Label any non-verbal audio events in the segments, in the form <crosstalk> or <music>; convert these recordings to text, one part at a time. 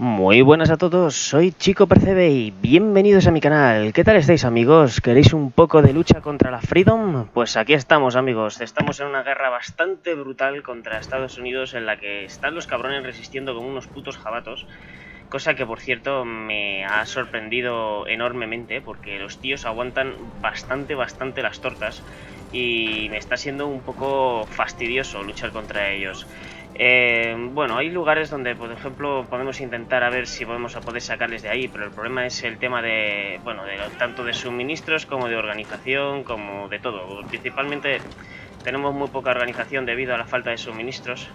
Muy buenas a todos, soy Chico Percebe y bienvenidos a mi canal. ¿Qué tal estáis amigos? ¿Queréis un poco de lucha contra la Freedom? Pues aquí estamos amigos, estamos en una guerra bastante brutal contra Estados Unidos en la que están los cabrones resistiendo como unos putos jabatos. Cosa que por cierto me ha sorprendido enormemente porque los tíos aguantan bastante, bastante las tortas y me está siendo un poco fastidioso luchar contra ellos. Eh, bueno, hay lugares donde, por ejemplo, podemos intentar a ver si podemos poder sacarles de ahí, pero el problema es el tema de, bueno, de, tanto de suministros como de organización, como de todo. Principalmente tenemos muy poca organización debido a la falta de suministros.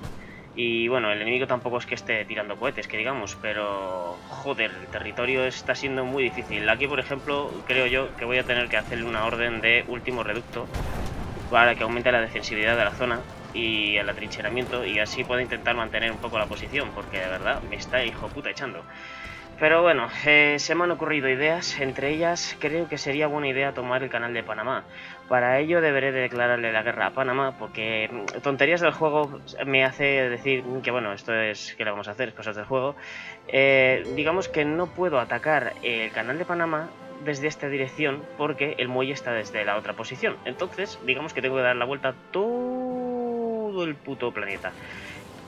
Y bueno, el enemigo tampoco es que esté tirando cohetes, que digamos, pero joder, el territorio está siendo muy difícil. Aquí, por ejemplo, creo yo que voy a tener que hacerle una orden de último reducto para que aumente la defensividad de la zona y el atrincheramiento y así puedo intentar mantener un poco la posición porque de verdad me está hijo puta echando. Pero bueno, eh, se me han ocurrido ideas, entre ellas creo que sería buena idea tomar el canal de Panamá. Para ello deberé declararle la guerra a Panamá porque mm, tonterías del juego me hace decir que bueno, esto es que le vamos a hacer, cosas del juego. Eh, digamos que no puedo atacar el canal de Panamá desde esta dirección porque el muelle está desde la otra posición. Entonces, digamos que tengo que dar la vuelta todo el puto planeta.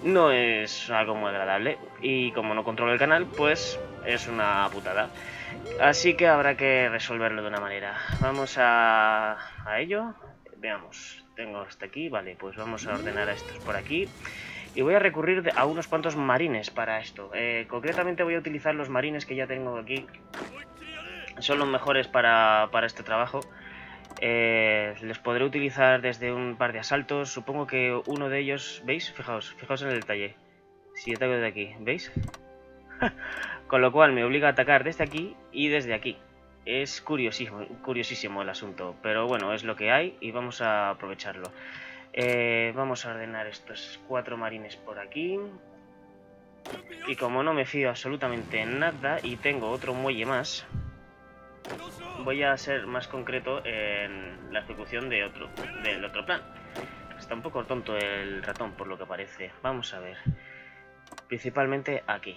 No es algo muy agradable y como no controlo el canal pues es una putada. Así que habrá que resolverlo de una manera. Vamos a, a ello. Veamos tengo hasta aquí vale pues vamos a ordenar a estos por aquí. Y voy a recurrir a unos cuantos marines para esto. Eh, concretamente voy a utilizar los marines que ya tengo aquí. Son los mejores para, para este trabajo eh, les podré utilizar desde un par de asaltos. Supongo que uno de ellos... ¿Veis? Fijaos, fijaos en el detalle. Si ataco desde aquí, ¿veis? <laughs> Con lo cual me obliga a atacar desde aquí y desde aquí. Es curiosísimo, curiosísimo el asunto, pero bueno, es lo que hay y vamos a aprovecharlo. Eh, vamos a ordenar estos cuatro marines por aquí. Y como no me fío absolutamente nada y tengo otro muelle más, voy a ser más concreto en la ejecución de otro, del otro plan. Está un poco tonto el ratón por lo que parece. Vamos a ver. Principalmente aquí.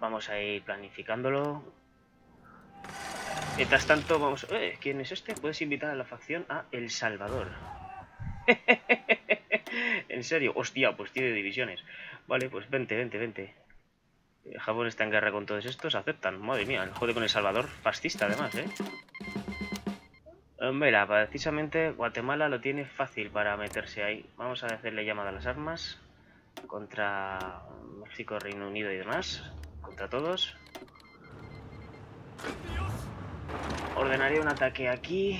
Vamos a ir planificándolo. Mientras tanto, vamos... Eh, ¿Quién es este? Puedes invitar a la facción a El Salvador. <laughs> en serio, hostia, pues tiene divisiones. Vale, pues vente, vente, vente. Japón está en guerra con todos estos, aceptan. Madre mía, el jode con El Salvador, fascista además, ¿eh? Mira, precisamente Guatemala lo tiene fácil para meterse ahí. Vamos a hacerle llamada a las armas. Contra México, Reino Unido y demás. Contra todos. Ordenaré un ataque aquí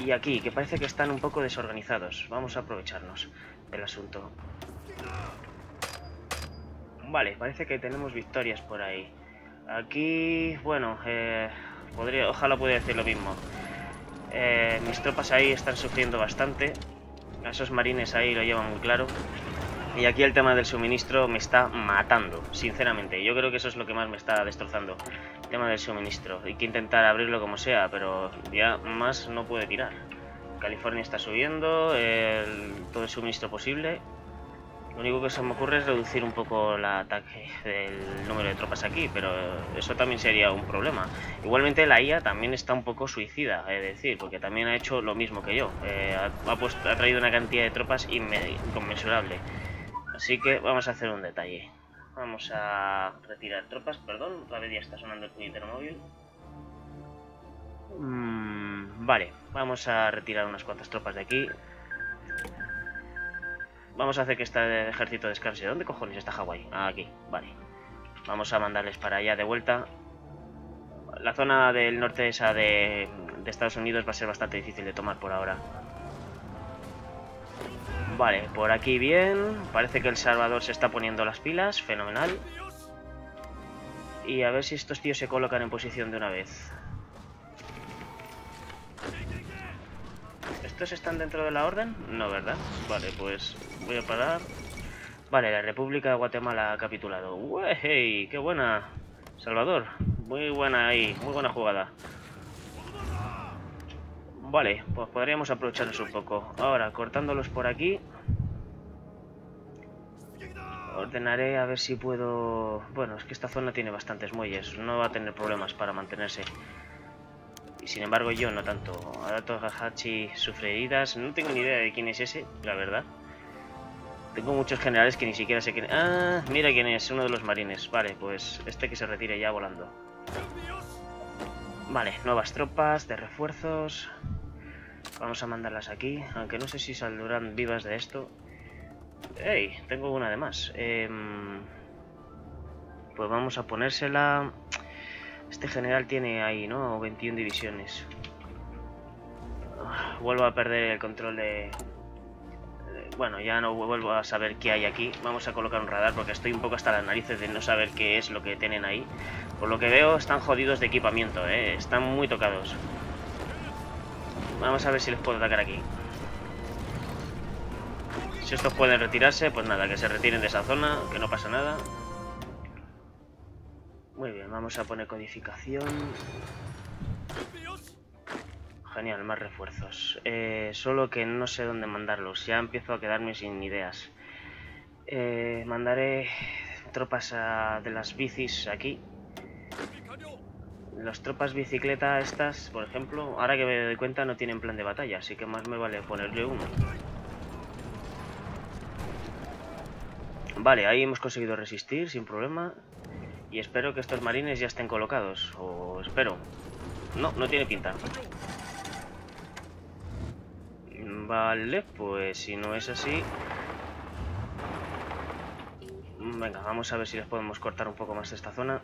y aquí, que parece que están un poco desorganizados. Vamos a aprovecharnos del asunto. Vale, parece que tenemos victorias por ahí. Aquí, bueno, eh, podría, ojalá pudiera decir lo mismo. Eh, mis tropas ahí están sufriendo bastante. Esos marines ahí lo llevan muy claro. Y aquí el tema del suministro me está matando, sinceramente. Yo creo que eso es lo que más me está destrozando. El tema del suministro. Hay que intentar abrirlo como sea, pero ya más no puede tirar. California está subiendo, todo el suministro posible. Lo único que se me ocurre es reducir un poco el ataque del número de tropas aquí, pero eso también sería un problema. Igualmente la IA también está un poco suicida, es decir, porque también ha hecho lo mismo que yo. Eh, ha, traído una cantidad de tropas inconmensurable. Así que vamos a hacer un detalle. Vamos a retirar tropas, perdón, otra vez ya está sonando el puñetero móvil. Mm, vale, vamos a retirar unas cuantas tropas de aquí. Vamos a hacer que este ejército descanse. ¿Dónde cojones está Hawái? Ah, aquí, vale. Vamos a mandarles para allá de vuelta. La zona del norte esa de, de Estados Unidos va a ser bastante difícil de tomar por ahora. Vale, por aquí bien. Parece que El Salvador se está poniendo las pilas. Fenomenal. Y a ver si estos tíos se colocan en posición de una vez. ¿Estos están dentro de la orden? No, ¿verdad? Vale, pues voy a parar. Vale, la República de Guatemala ha capitulado. ¡Wey! ¡Qué buena! Salvador, muy buena ahí, muy buena jugada. Vale, pues podríamos aprovecharnos un poco. Ahora, cortándolos por aquí. Ordenaré a ver si puedo... Bueno, es que esta zona tiene bastantes muelles. No va a tener problemas para mantenerse. Sin embargo yo no tanto. Adato Hachi sufre heridas. No tengo ni idea de quién es ese, la verdad. Tengo muchos generales que ni siquiera sé quién... Ah, mira quién es, uno de los marines. Vale, pues este que se retire ya volando. Vale, nuevas tropas de refuerzos. Vamos a mandarlas aquí, aunque no sé si saldrán vivas de esto. ¡Ey! Tengo una de más. Em, pues vamos a ponérsela... Este general tiene ahí, ¿no? 21 divisiones. Vuelvo a perder el control de... Bueno, ya no vuelvo a saber qué hay aquí. Vamos a colocar un radar porque estoy un poco hasta las narices de no saber qué es lo que tienen ahí. Por lo que veo, están jodidos de equipamiento, ¿eh? Están muy tocados. Vamos a ver si les puedo atacar aquí. Si estos pueden retirarse, pues nada, que se retiren de esa zona, que no pasa nada. Muy bien, vamos a poner codificación. Genial, más refuerzos. Eh, solo que no sé dónde mandarlos, ya empiezo a quedarme sin ideas. Eh, mandaré tropas de las bicis aquí. Las tropas bicicleta estas, por ejemplo, ahora que me doy cuenta no tienen plan de batalla, así que más me vale ponerle uno. Vale, ahí hemos conseguido resistir sin problema. Y espero que estos marines ya estén colocados. O espero. No, no tiene pinta. Vale, pues si no es así... Venga, vamos a ver si les podemos cortar un poco más esta zona.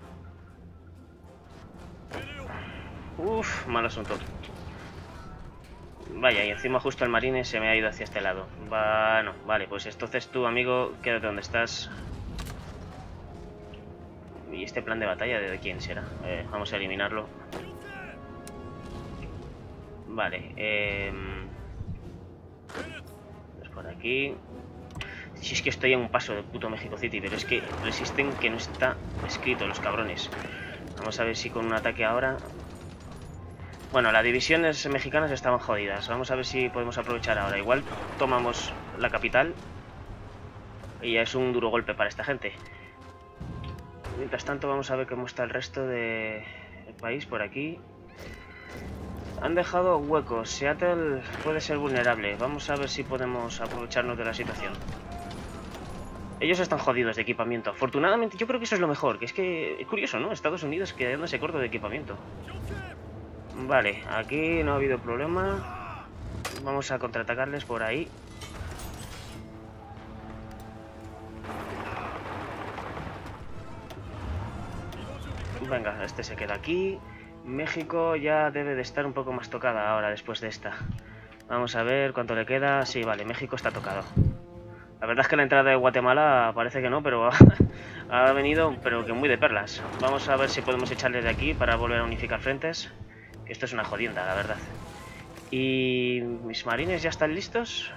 Uf, mal asunto. Vaya, y encima justo el marine se me ha ido hacia este lado. Bueno, vale, pues entonces tú, amigo, quédate donde estás. ¿Y este plan de batalla de quién será? Vamos a eliminarlo. Vale, eh... Por aquí. Si es que estoy a un paso de puto México City, pero es que resisten que no está escrito, los cabrones. Vamos a ver si con un ataque ahora bueno, las divisiones mexicanas estaban jodidas. Vamos a ver si podemos aprovechar ahora. Igual tomamos la capital. Y ya es un duro golpe para esta gente. Mientras tanto vamos a ver cómo está el resto del país por aquí. Han dejado huecos. Seattle puede ser vulnerable. Vamos a ver si podemos aprovecharnos de la situación. Ellos están jodidos de equipamiento. Afortunadamente, yo creo que eso es lo mejor. Que es que es curioso, ¿no? Estados Unidos quedándose corto de equipamiento. Vale, aquí no ha habido problema. Vamos a contraatacarles por ahí. Venga, este se queda aquí. México ya debe de estar un poco más tocada ahora después de esta. Vamos a ver cuánto le queda. Sí, vale, México está tocado. La verdad es que la entrada de Guatemala parece que no, pero <laughs> ha venido pero que muy de perlas. Vamos a ver si podemos echarle de aquí para volver a unificar frentes. Esto es una jodienda, la verdad. ¿Y mis marines ya están listos?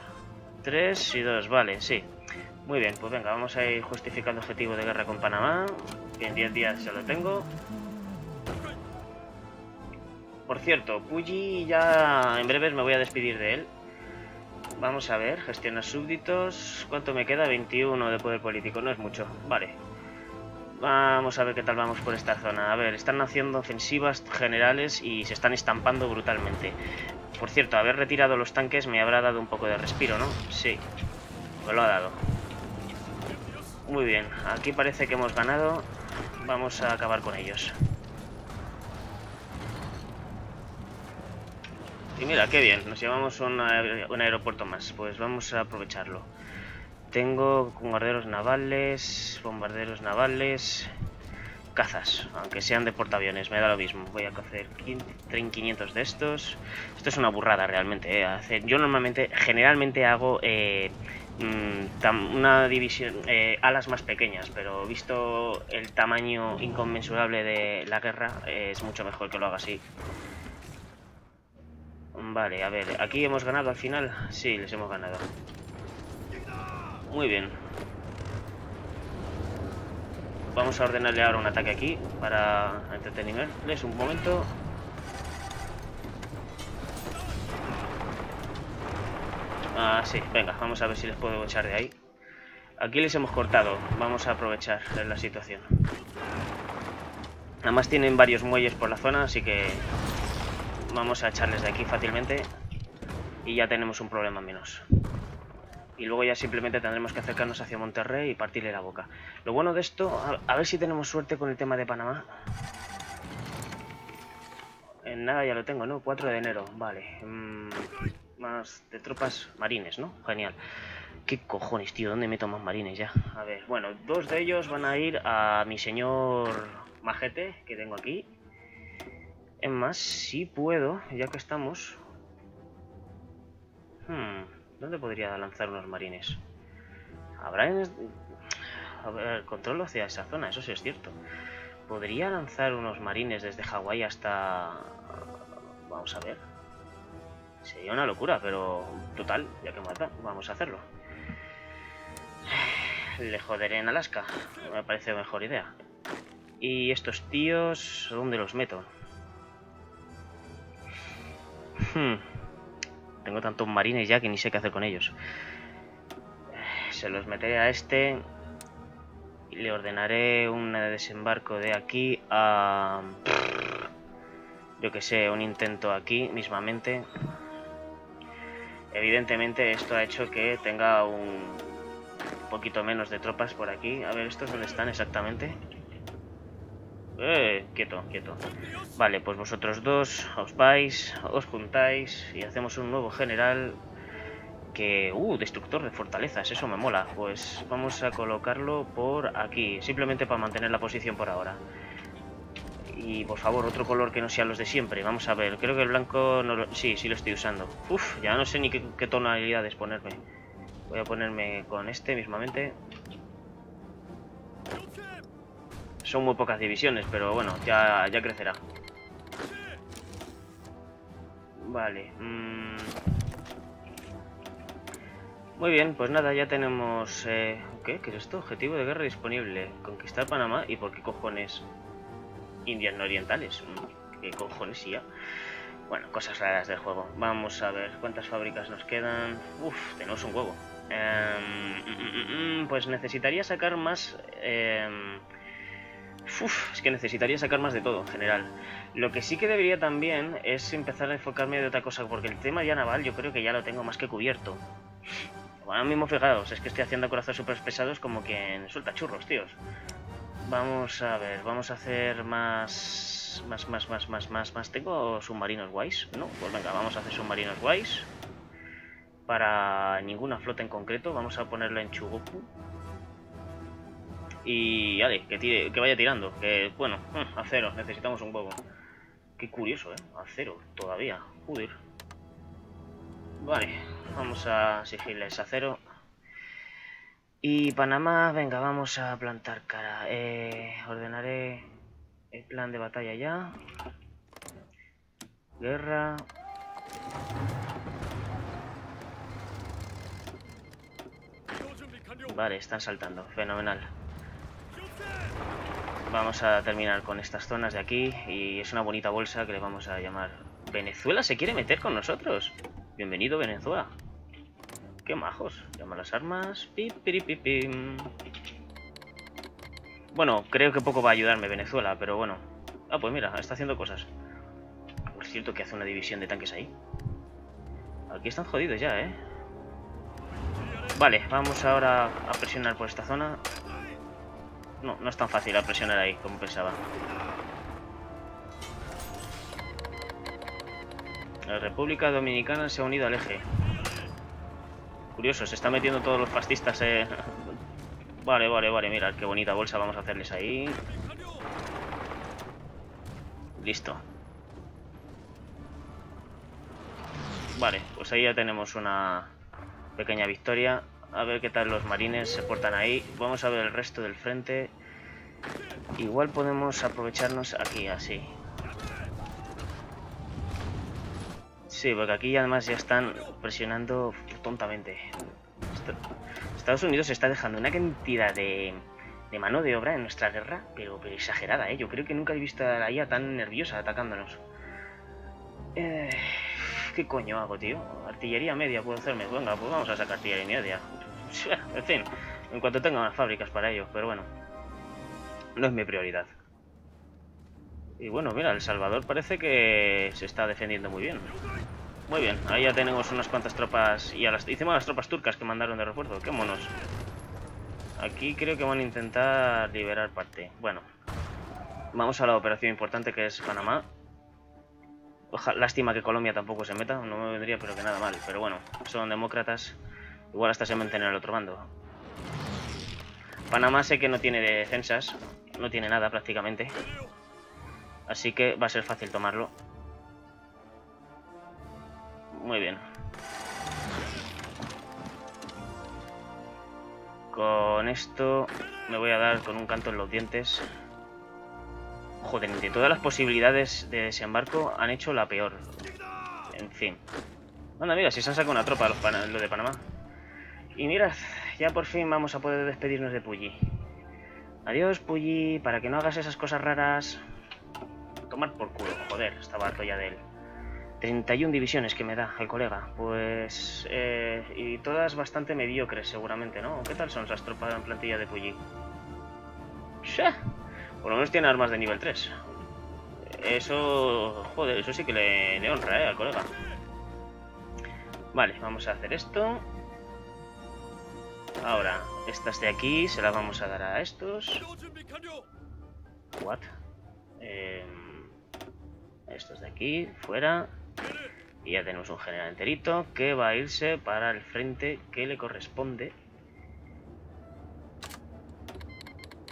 Tres y dos, vale, sí. Muy bien, pues venga, vamos a ir justificando objetivo de guerra con Panamá. Que en 10 días ya lo tengo. Por cierto, Puyi ya en breves me voy a despedir de él. Vamos a ver, gestiona súbditos. ¿Cuánto me queda? 21 de poder político, no es mucho. Vale, Vamos a ver qué tal vamos por esta zona. A ver, están haciendo ofensivas generales y se están estampando brutalmente. Por cierto, haber retirado los tanques me habrá dado un poco de respiro, ¿no? Sí, me lo ha dado. Muy bien, aquí parece que hemos ganado. Vamos a acabar con ellos. Y mira, qué bien, nos llevamos un aeropuerto más. Pues vamos a aprovecharlo. Tengo bombarderos navales, bombarderos navales, cazas, aunque sean de portaaviones, me da lo mismo. Voy a hacer 500 de estos. Esto es una burrada realmente. ¿eh? Yo normalmente, generalmente hago eh, una división, eh, alas más pequeñas, pero visto el tamaño inconmensurable de la guerra, es mucho mejor que lo haga así. Vale, a ver, ¿aquí hemos ganado al final? Sí, les hemos ganado. Muy bien. Vamos a ordenarle ahora un ataque aquí para entretenerles un momento. Ah, sí, venga, vamos a ver si les puedo echar de ahí. Aquí les hemos cortado. Vamos a aprovechar la situación. Además tienen varios muelles por la zona, así que vamos a echarles de aquí fácilmente. Y ya tenemos un problema menos. Y luego ya simplemente tendremos que acercarnos hacia Monterrey y partirle la boca. Lo bueno de esto, a, ver si tenemos suerte con el tema de Panamá. En nada ya lo tengo, ¿no? 4 de enero, vale. Mm, más de tropas marines, ¿no? Genial. ¿Qué cojones, tío? ¿Dónde meto más marines ya? A ver, bueno, dos de ellos van a ir a mi señor majete que tengo aquí. Es más, si puedo, ya que estamos... Hmm, ¿Dónde podría lanzar unos marines? Habrá en... A ver, control hacia esa zona, eso sí es cierto. ¿Podría lanzar unos marines desde Hawái hasta... Vamos a ver. Sería una locura, pero total, ya que mata, vamos a hacerlo. Le joderé en Alaska. Me parece mejor idea. Y estos tíos, ¿dónde los meto? Hmm. Tengo tantos marines ya que ni sé qué hacer con ellos. Se los meteré a este. Y le ordenaré un desembarco de aquí a... Yo que sé, un intento aquí mismamente. Evidentemente esto ha hecho que tenga un poquito menos de tropas por aquí. A ver, ¿estos dónde están exactamente? Eh, quieto, quieto. Vale, pues vosotros dos os vais, os juntáis y hacemos un nuevo general que... Uh, destructor de fortalezas, eso me mola. Pues vamos a colocarlo por aquí, simplemente para mantener la posición por ahora. Y por favor, otro color que no sea los de siempre. Vamos a ver, creo que el blanco... No lo... Sí, sí lo estoy usando. Uf, ya no sé ni qué, qué tonalidades ponerme. Voy a ponerme con este mismamente. Son muy pocas divisiones, pero bueno, ya, ya crecerá. Vale. Mm. Muy bien, pues nada, ya tenemos... Eh... ¿Qué? ¿Qué es esto? Objetivo de guerra disponible. Conquistar Panamá. ¿Y por qué cojones? Indias no orientales. Mm, ¿Qué cojones ya? Bueno, cosas raras del juego. Vamos a ver cuántas fábricas nos quedan. Uf, tenemos un huevo. Em, pues necesitaría sacar más... Em, uf, es que necesitaría sacar más de todo, en general. Lo que sí que debería también es empezar a enfocarme de otra cosa, porque el tema ya naval yo creo que ya lo tengo más que cubierto. Ahora mismo fijaos, es que estoy haciendo corazones súper pesados como quien suelta churros, tíos. Vamos a ver, vamos a hacer más... Más, más, más, más, más, más. ¿Tengo submarinos guays? No, pues venga, vamos a hacer submarinos guays para ninguna flota en concreto. Vamos a ponerlo en Chugoku. Y vale, que, vaya tirando. Que bueno, mm, acero, necesitamos un huevo. Qué curioso, ¿eh? Acero, todavía. Joder. Vale, vamos a exigirles acero. Y Panamá, venga, vamos a plantar cara. Eh, ordenaré el plan de batalla ya. Guerra. Vale, están saltando. Fenomenal. Vamos a terminar con estas zonas de aquí. Y es una bonita bolsa que le vamos a llamar... ¿Venezuela se quiere meter con nosotros? Bienvenido, Venezuela. Qué majos. Llama las armas. Bueno, creo que poco va a ayudarme Venezuela, pero bueno. Ah, pues mira, está haciendo cosas. Por cierto, que hace una división de tanques ahí. Aquí están jodidos ya, ¿eh? Vale, vamos ahora a presionar por esta zona. No, no es tan fácil a presionar ahí como pensaba. La República Dominicana se ha unido al eje. Curioso, se está metiendo todos los fascistas. Eh. Vale, vale, vale, mira, qué bonita bolsa vamos a hacerles ahí. Listo. Vale, pues ahí ya tenemos una pequeña victoria. A ver qué tal los marines se portan ahí. Vamos a ver el resto del frente. Igual podemos aprovecharnos aquí, así. Sí, porque aquí además ya están presionando tontamente. Estados Unidos está dejando una cantidad de, de mano de obra en nuestra guerra, pero, exagerada, ¿eh? Yo creo que nunca he visto a la IA tan nerviosa atacándonos. Eh... ¿Qué coño hago, tío? Artillería media puedo hacerme. Venga, pues vamos a sacar artillería media. <laughs> en fin, En cuanto tenga unas fábricas para ello, pero bueno. No es mi prioridad. Y bueno, mira, El Salvador parece que se está defendiendo muy bien. Muy bien, ahí ya tenemos unas cuantas tropas. Y a las, hicimos las tropas turcas que mandaron de refuerzo. ¡Qué monos! Aquí creo que van a intentar liberar parte. Bueno, vamos a la operación importante que es Panamá. lástima que Colombia tampoco se meta, no me vendría pero que nada mal. Pero bueno, son demócratas. Igual hasta se meten en el otro bando. Panamá sé que no tiene defensas, no tiene nada prácticamente. Así que va a ser fácil tomarlo. Muy bien. Con esto me voy a dar con un canto en los dientes. Joder, de todas las posibilidades de desembarco han hecho la peor. En fin. Anda, mira, si se han sacado una tropa los, de Panamá. Y mirad, ya por fin vamos a poder despedirnos de Pulli. Adiós, Pulli, para que no hagas esas cosas raras. Tomar por culo, joder, estaba harto ya de él. 31 divisiones que me da el colega. Pues... Eh, y todas bastante mediocres seguramente, ¿no? ¿Qué tal son esas tropas en plantilla de Pulli? Por lo menos tiene armas de nivel 3. Eso... Joder, eso sí que le, honra, ¿eh? Al colega. Vale, vamos a hacer esto. Ahora, estas de aquí se las vamos a dar a estos. What? Eh, estos de aquí, fuera. Y ya tenemos un general enterito que va a irse para el frente que le corresponde.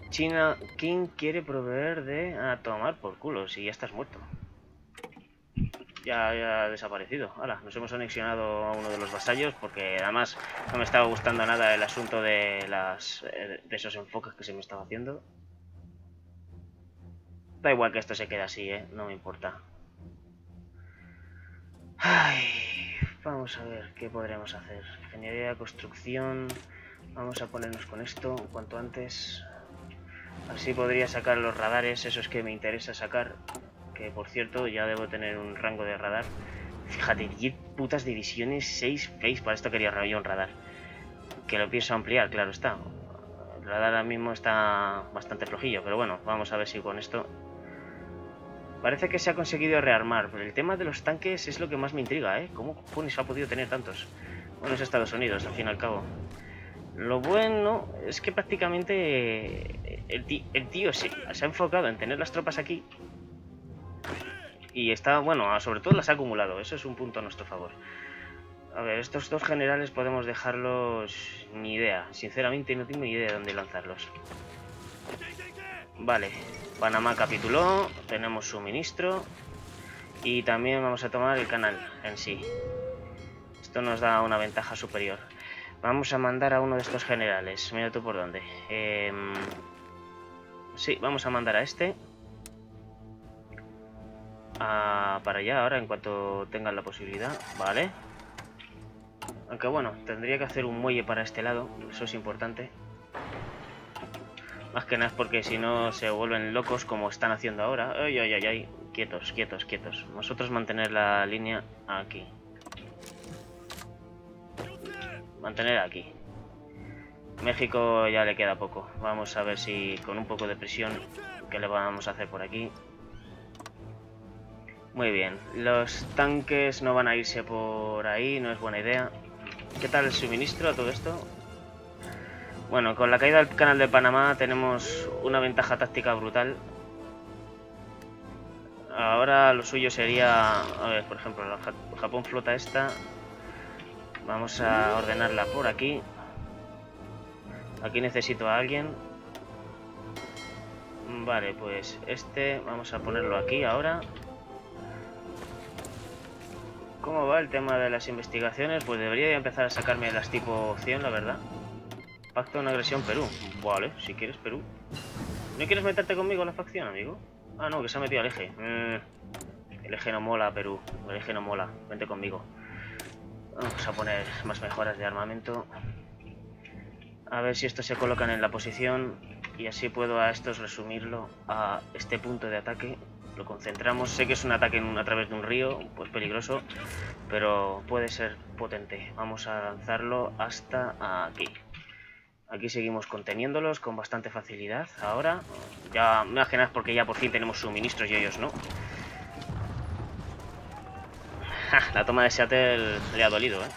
China King quiere proveer de... A tomar por culo, si ya estás muerto. Ya, ha desaparecido. Ahora, nos hemos anexionado a uno de los vasallos porque además no me estaba gustando nada el asunto de, las, eh, de esos enfoques que se me estaba haciendo. Da igual que esto se quede así, ¿eh? No me importa. Ay, vamos a ver qué podremos hacer. Ingeniería, construcción... Vamos a ponernos con esto cuanto antes. Así podría sacar los radares, esos que me interesa sacar. Que por cierto, ya debo tener un rango de radar. Fíjate, 10 putas divisiones, 6 face. Para esto quería un radar. Que lo pienso ampliar, claro está. El radar ahora mismo está bastante flojillo, pero bueno, vamos a ver si con esto Parece que se ha conseguido rearmar, pero el tema de los tanques es lo que más me intriga, ¿eh? ¿Cómo se ha podido tener tantos? Bueno, es Estados Unidos, al fin y al cabo. Lo bueno es que prácticamente el, tío, se, ha enfocado en tener las tropas aquí. Y está, bueno, sobre todo las ha acumulado. Eso es un punto a nuestro favor. A ver, estos dos generales podemos dejarlos... Ni idea. Sinceramente no tengo ni idea de dónde lanzarlos. Vale, Panamá capituló, tenemos suministro y también vamos a tomar el canal en sí. Esto nos da una ventaja superior. Vamos a mandar a uno de estos generales. Mira tú por dónde. Em, sí, vamos a mandar a este. para allá ahora en cuanto tengan la posibilidad. Vale. Aunque bueno, tendría que hacer un muelle para este lado. Eso es importante. Más que nada porque si no se vuelven locos como están haciendo ahora. Ay, ay, ay, ay. Quietos, quietos, quietos. Nosotros mantener la línea aquí. Mantener aquí. México ya le queda poco. Vamos a ver si con un poco de presión que le vamos a hacer por aquí. Muy bien. Los tanques no van a irse por ahí, no es buena idea. ¿Qué tal el suministro a todo esto? Bueno, con la caída del canal de Panamá tenemos una ventaja táctica brutal. Ahora lo suyo sería, a ver, por ejemplo, Japón flota esta. Vamos a ordenarla por aquí. Aquí necesito a alguien. Vale, pues este vamos a ponerlo aquí ahora. ¿Cómo va el tema de las investigaciones? Pues debería empezar a sacarme las tipo opción, la verdad. Pacto de una agresión Perú. Vale, si quieres Perú. ¿No quieres meterte conmigo en la facción, amigo? Ah, no, que se ha metido al eje. Mm, el eje no mola, Perú. El eje no mola. Vente conmigo. Vamos a poner más mejoras de armamento. A ver si estos se colocan en la posición. Y así puedo a estos resumirlo a este punto de ataque. Lo concentramos. Sé que es un ataque a través de un río, pues peligroso. Pero puede ser potente. Vamos a lanzarlo hasta aquí. Aquí seguimos conteniéndolos con bastante facilidad. Ahora, ya me imaginas porque ya por fin tenemos suministros y ellos no. la toma de Seattle le ha dolido, ¿eh?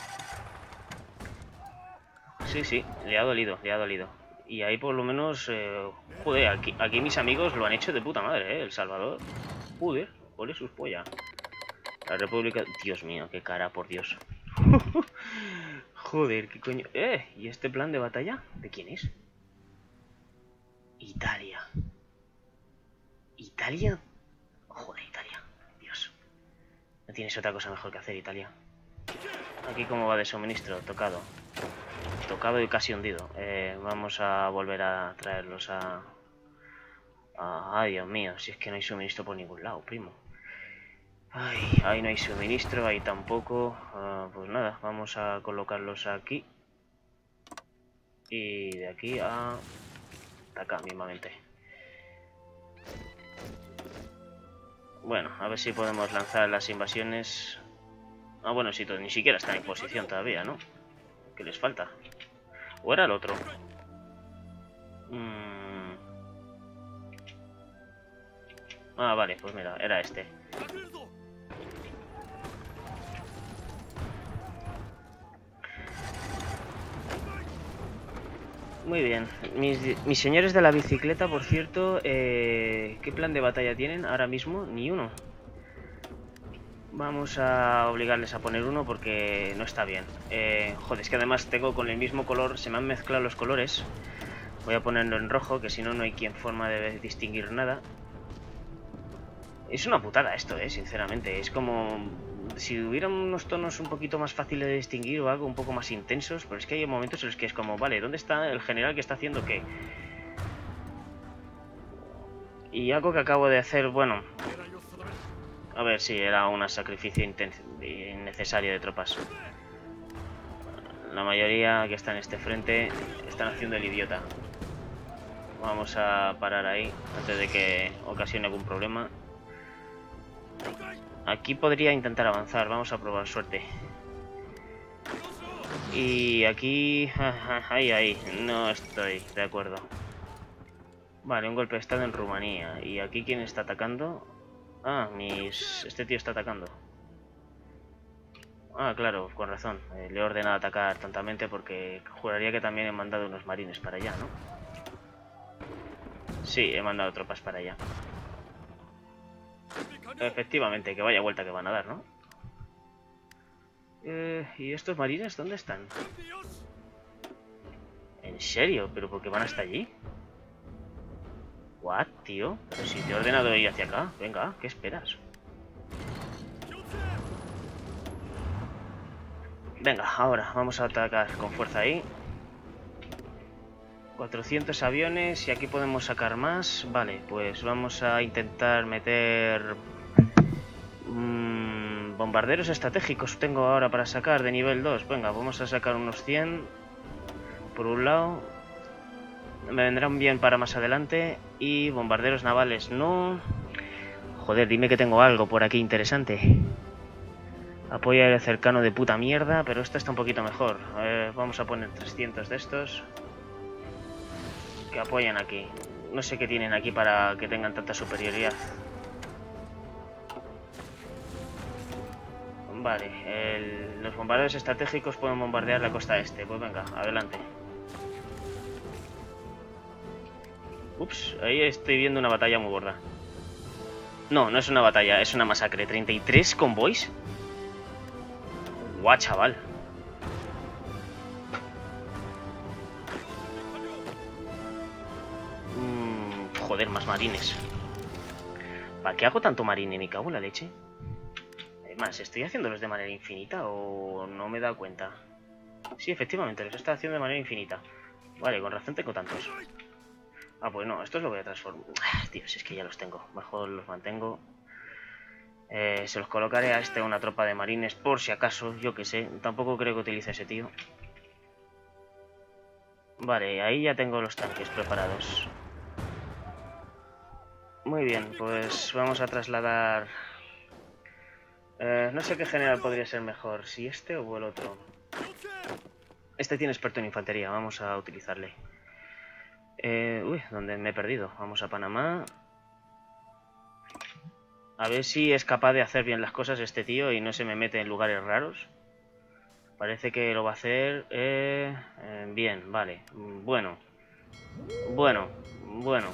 Sí, sí, le ha dolido, le ha dolido. Y ahí por lo menos, eh, joder, aquí, aquí mis amigos lo han hecho de puta madre, ¿eh? El Salvador. Joder, ole sus pollas. La República... Dios mío, qué cara, por Dios. <laughs> Joder, qué coño... ¡Eh! ¿Y este plan de batalla? ¿De quién es? Italia. ¿Italia? Joder, Italia. Dios. No tienes otra cosa mejor que hacer, Italia. Aquí cómo va de suministro, tocado. Tocado y casi hundido. Eh, vamos a volver a traerlos a... Ay, Dios mío, si es que no hay suministro por ningún lado, primo. Ay, ahí no hay suministro, ahí tampoco. Ah, pues nada, vamos a colocarlos aquí. Y de aquí a... acá mismamente. Bueno, a ver si podemos lanzar las invasiones. Ah, bueno, si ni siquiera están en posición todavía, ¿no? ¿Qué les falta? ¿O era el otro? Mm. Ah, vale, pues mira, era este. Muy bien. Mis, señores de la bicicleta, por cierto, eh, ¿qué plan de batalla tienen ahora mismo? Ni uno. Vamos a obligarles a poner uno porque no está bien. Eh, joder, es que además tengo con el mismo color, se me han mezclado los colores. Voy a ponerlo en rojo, que si no, no hay quien forma de distinguir nada. Es una putada esto, eh, sinceramente. Es como si hubiera unos tonos un poquito más fáciles de distinguir o algo un poco más intensos, pero es que hay momentos en los que es como, vale, ¿dónde está el general que está haciendo qué? Y algo que acabo de hacer, bueno... A ver si era un sacrificio innecesario de tropas. La mayoría que está en este frente están haciendo el idiota. Vamos a parar ahí antes de que ocasione algún problema. Aquí podría intentar avanzar, vamos a probar suerte. Y aquí... Ahí, ahí, no estoy de acuerdo. Vale, un golpe de estado en Rumanía. ¿Y aquí quién está atacando? Ah, mis... este tío está atacando. Ah, claro, con razón. Eh, le he ordenado atacar tontamente porque juraría que también he mandado unos marines para allá, ¿no? Sí, he mandado tropas para allá. Efectivamente, que vaya vuelta que van a dar, ¿no? Eh, ¿Y estos marines dónde están? ¿En serio? ¿Pero por qué van hasta allí? ¿What, tío? Pero si te he ordenado ir hacia acá. Venga, ¿qué esperas? Venga, ahora vamos a atacar con fuerza ahí. 400 aviones y aquí podemos sacar más. Vale, pues vamos a intentar meter mm, bombarderos estratégicos. Tengo ahora para sacar de nivel 2. Venga, vamos a sacar unos 100 por un lado. Me vendrán bien para más adelante. Y bombarderos navales no. Joder, dime que tengo algo por aquí interesante. Apoya el cercano de puta mierda, pero esto está un poquito mejor. vamos a poner 300 de estos que apoyan aquí. No sé qué tienen aquí para que tengan tanta superioridad. Vale, los bombarderos estratégicos pueden bombardear la costa este. Pues venga, adelante. Ups, ahí estoy viendo una batalla muy gorda. No, no es una batalla, es una masacre. ¿33 convoys? Guau, chaval. Marines. ¿Para qué hago tanto marine? Me cago en la leche. Además, ¿estoy haciéndolos de manera infinita o no me he dado cuenta? Sí, efectivamente, los estoy haciendo de manera infinita. Vale, con razón tengo tantos. Ah, pues no, estos los voy a transformar. Ah, Dios, es que ya los tengo. Mejor los mantengo. Eh, se los colocaré a este una tropa de marines por si acaso, yo que sé. Tampoco creo que utilice ese tío. Vale, ahí ya tengo los tanques preparados. Muy bien, pues vamos a trasladar... Eh, no sé qué general podría ser mejor, si este o el otro. Este tiene experto en infantería, vamos a utilizarle. Eh, uy, ¿dónde me he perdido? Vamos a Panamá. A ver si es capaz de hacer bien las cosas este tío y no se me mete en lugares raros. Parece que lo va a hacer eh, eh, bien, vale. Bueno. Bueno, bueno.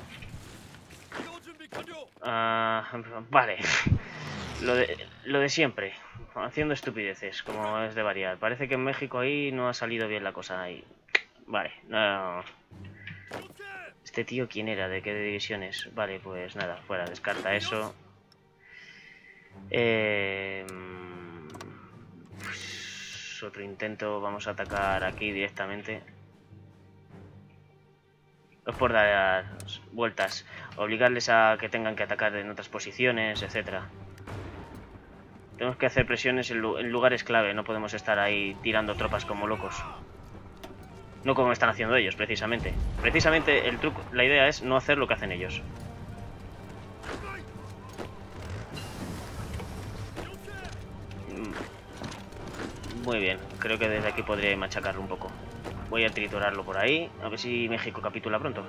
Ah, vale. Lo de, lo de siempre. Haciendo estupideces, como es de variar. Parece que en México ahí no ha salido bien la cosa ahí. Vale, no. Este tío, ¿quién era? ¿De qué divisiones? Vale, pues nada, fuera, descarta eso. Eh, pues otro intento, vamos a atacar aquí directamente. Es por dar vueltas, obligarles a que tengan que atacar en otras posiciones, etcétera. Tenemos que hacer presiones en, lugares clave, no podemos estar ahí tirando tropas como locos. No como están haciendo ellos, precisamente. Precisamente el truco, la idea es no hacer lo que hacen ellos. Mm. Muy bien, creo que desde aquí podría machacarlo un poco. Voy a triturarlo por ahí, a ver si México capitula pronto.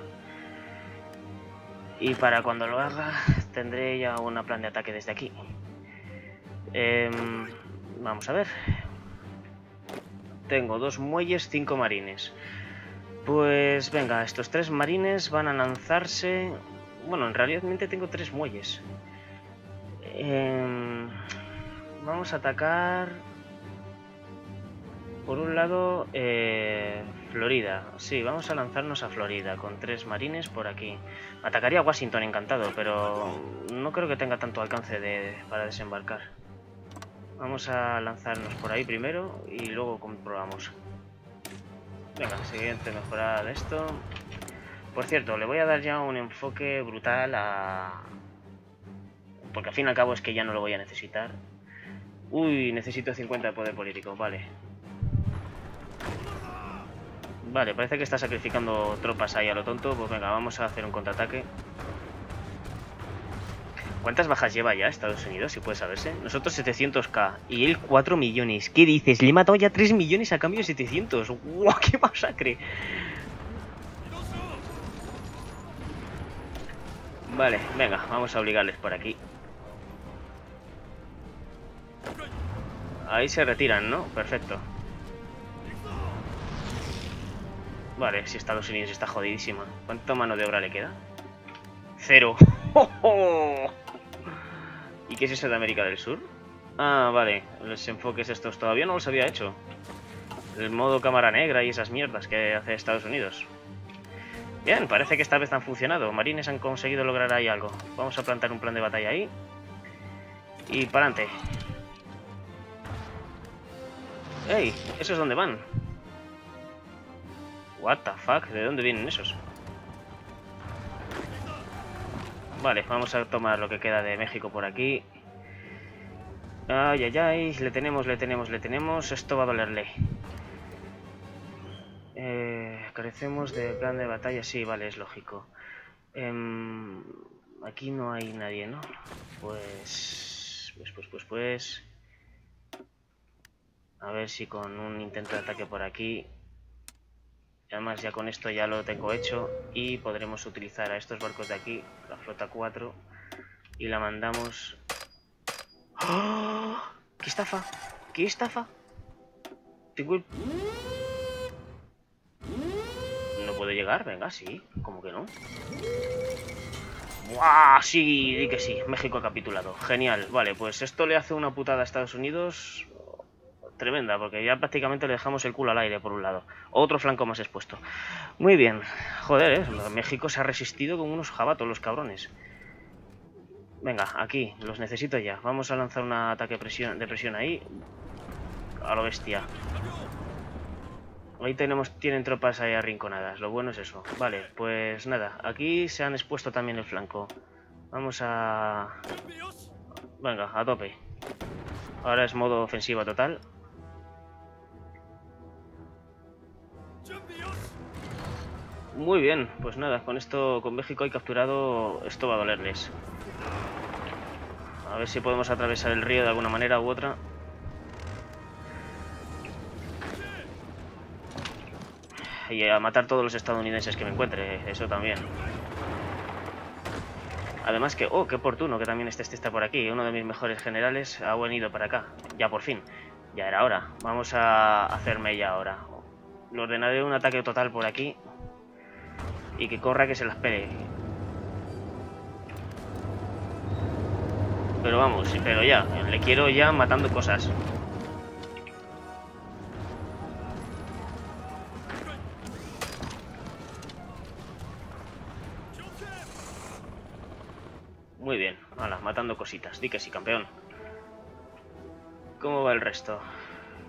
Y para cuando lo haga, tendré ya una plan de ataque desde aquí. Em, vamos a ver. Tengo dos muelles, cinco marines. Pues venga, estos tres marines van a lanzarse... Bueno, en realidad tengo tres muelles. Em, vamos a atacar... Por un lado, eh, Florida. Sí, vamos a lanzarnos a Florida con tres marines por aquí. Atacaría a Washington encantado, pero no creo que tenga tanto alcance de, para desembarcar. Vamos a lanzarnos por ahí primero y luego comprobamos. Venga, siguiente mejorar esto. Por cierto, le voy a dar ya un enfoque brutal a... Porque al fin y al cabo es que ya no lo voy a necesitar. Uy, necesito 50 de poder político, vale. Vale, parece que está sacrificando tropas ahí a lo tonto. Pues venga, vamos a hacer un contraataque. ¿Cuántas bajas lleva ya Estados Unidos, si puede saberse? Nosotros 700k y él 4 millones. ¿Qué dices? Le he matado ya 3 millones a cambio de 700. ¡Guau, qué masacre! Vale, venga, vamos a obligarles por aquí. Ahí se retiran, ¿no? Perfecto. Vale, si Estados Unidos está jodidísima. ¿Cuánta mano de obra le queda? Cero. ¡Oh, <laughs> y qué es eso de América del Sur? Ah, vale. Los enfoques estos todavía no los había hecho. El modo cámara negra y esas mierdas que hace Estados Unidos. Bien, parece que esta vez han funcionado. Marines han conseguido lograr ahí algo. Vamos a plantar un plan de batalla ahí. Y para adelante. ¡Ey! ¿Esos dónde van? What the fuck? ¿De dónde vienen esos? Vale, vamos a tomar lo que queda de México por aquí. Ay, ay, ay, le tenemos, le tenemos, le tenemos. Esto va a dolerle. Eh, carecemos de plan de batalla. Sí, vale, es lógico. Em, aquí no hay nadie, ¿no? Pues, pues, pues, pues, pues... A ver si con un intento de ataque por aquí además ya con esto ya lo tengo hecho y podremos utilizar a estos barcos de aquí, la flota 4, y la mandamos... ¡Oh! ¡Qué estafa! ¡Qué estafa! ¿No puedo llegar? Venga, sí. ¿Cómo que no? ¡Buah! Sí, di que sí. México ha capitulado. Genial. Vale, pues esto le hace una putada a Estados Unidos tremenda, porque ya prácticamente le dejamos el culo al aire por un lado. Otro flanco más expuesto. Muy bien. Joder, ¿eh? México se ha resistido con unos jabatos, los cabrones. Venga, aquí, los necesito ya. Vamos a lanzar un ataque presión, de presión ahí. A lo bestia. Ahí tenemos, tienen tropas ahí arrinconadas. Lo bueno es eso. Vale, pues nada. Aquí se han expuesto también el flanco. Vamos a... Venga, a tope. Ahora es modo ofensiva total. Muy bien, pues nada, con esto, con México hay capturado, esto va a dolerles. A ver si podemos atravesar el río de alguna manera u otra. y a matar todos los estadounidenses que me encuentre, eso también. Además que, oh, qué oportuno que también este, este está por aquí. Uno de mis mejores generales ha venido para acá. Ya por fin. Ya era hora. Vamos a hacerme ya ahora. Le ordenaré un ataque total por aquí. Y que corra que se las pele. Pero vamos, pero ya. Le quiero ya matando cosas. Muy bien, matando cositas. Di que sí, campeón. ¿Cómo va el resto?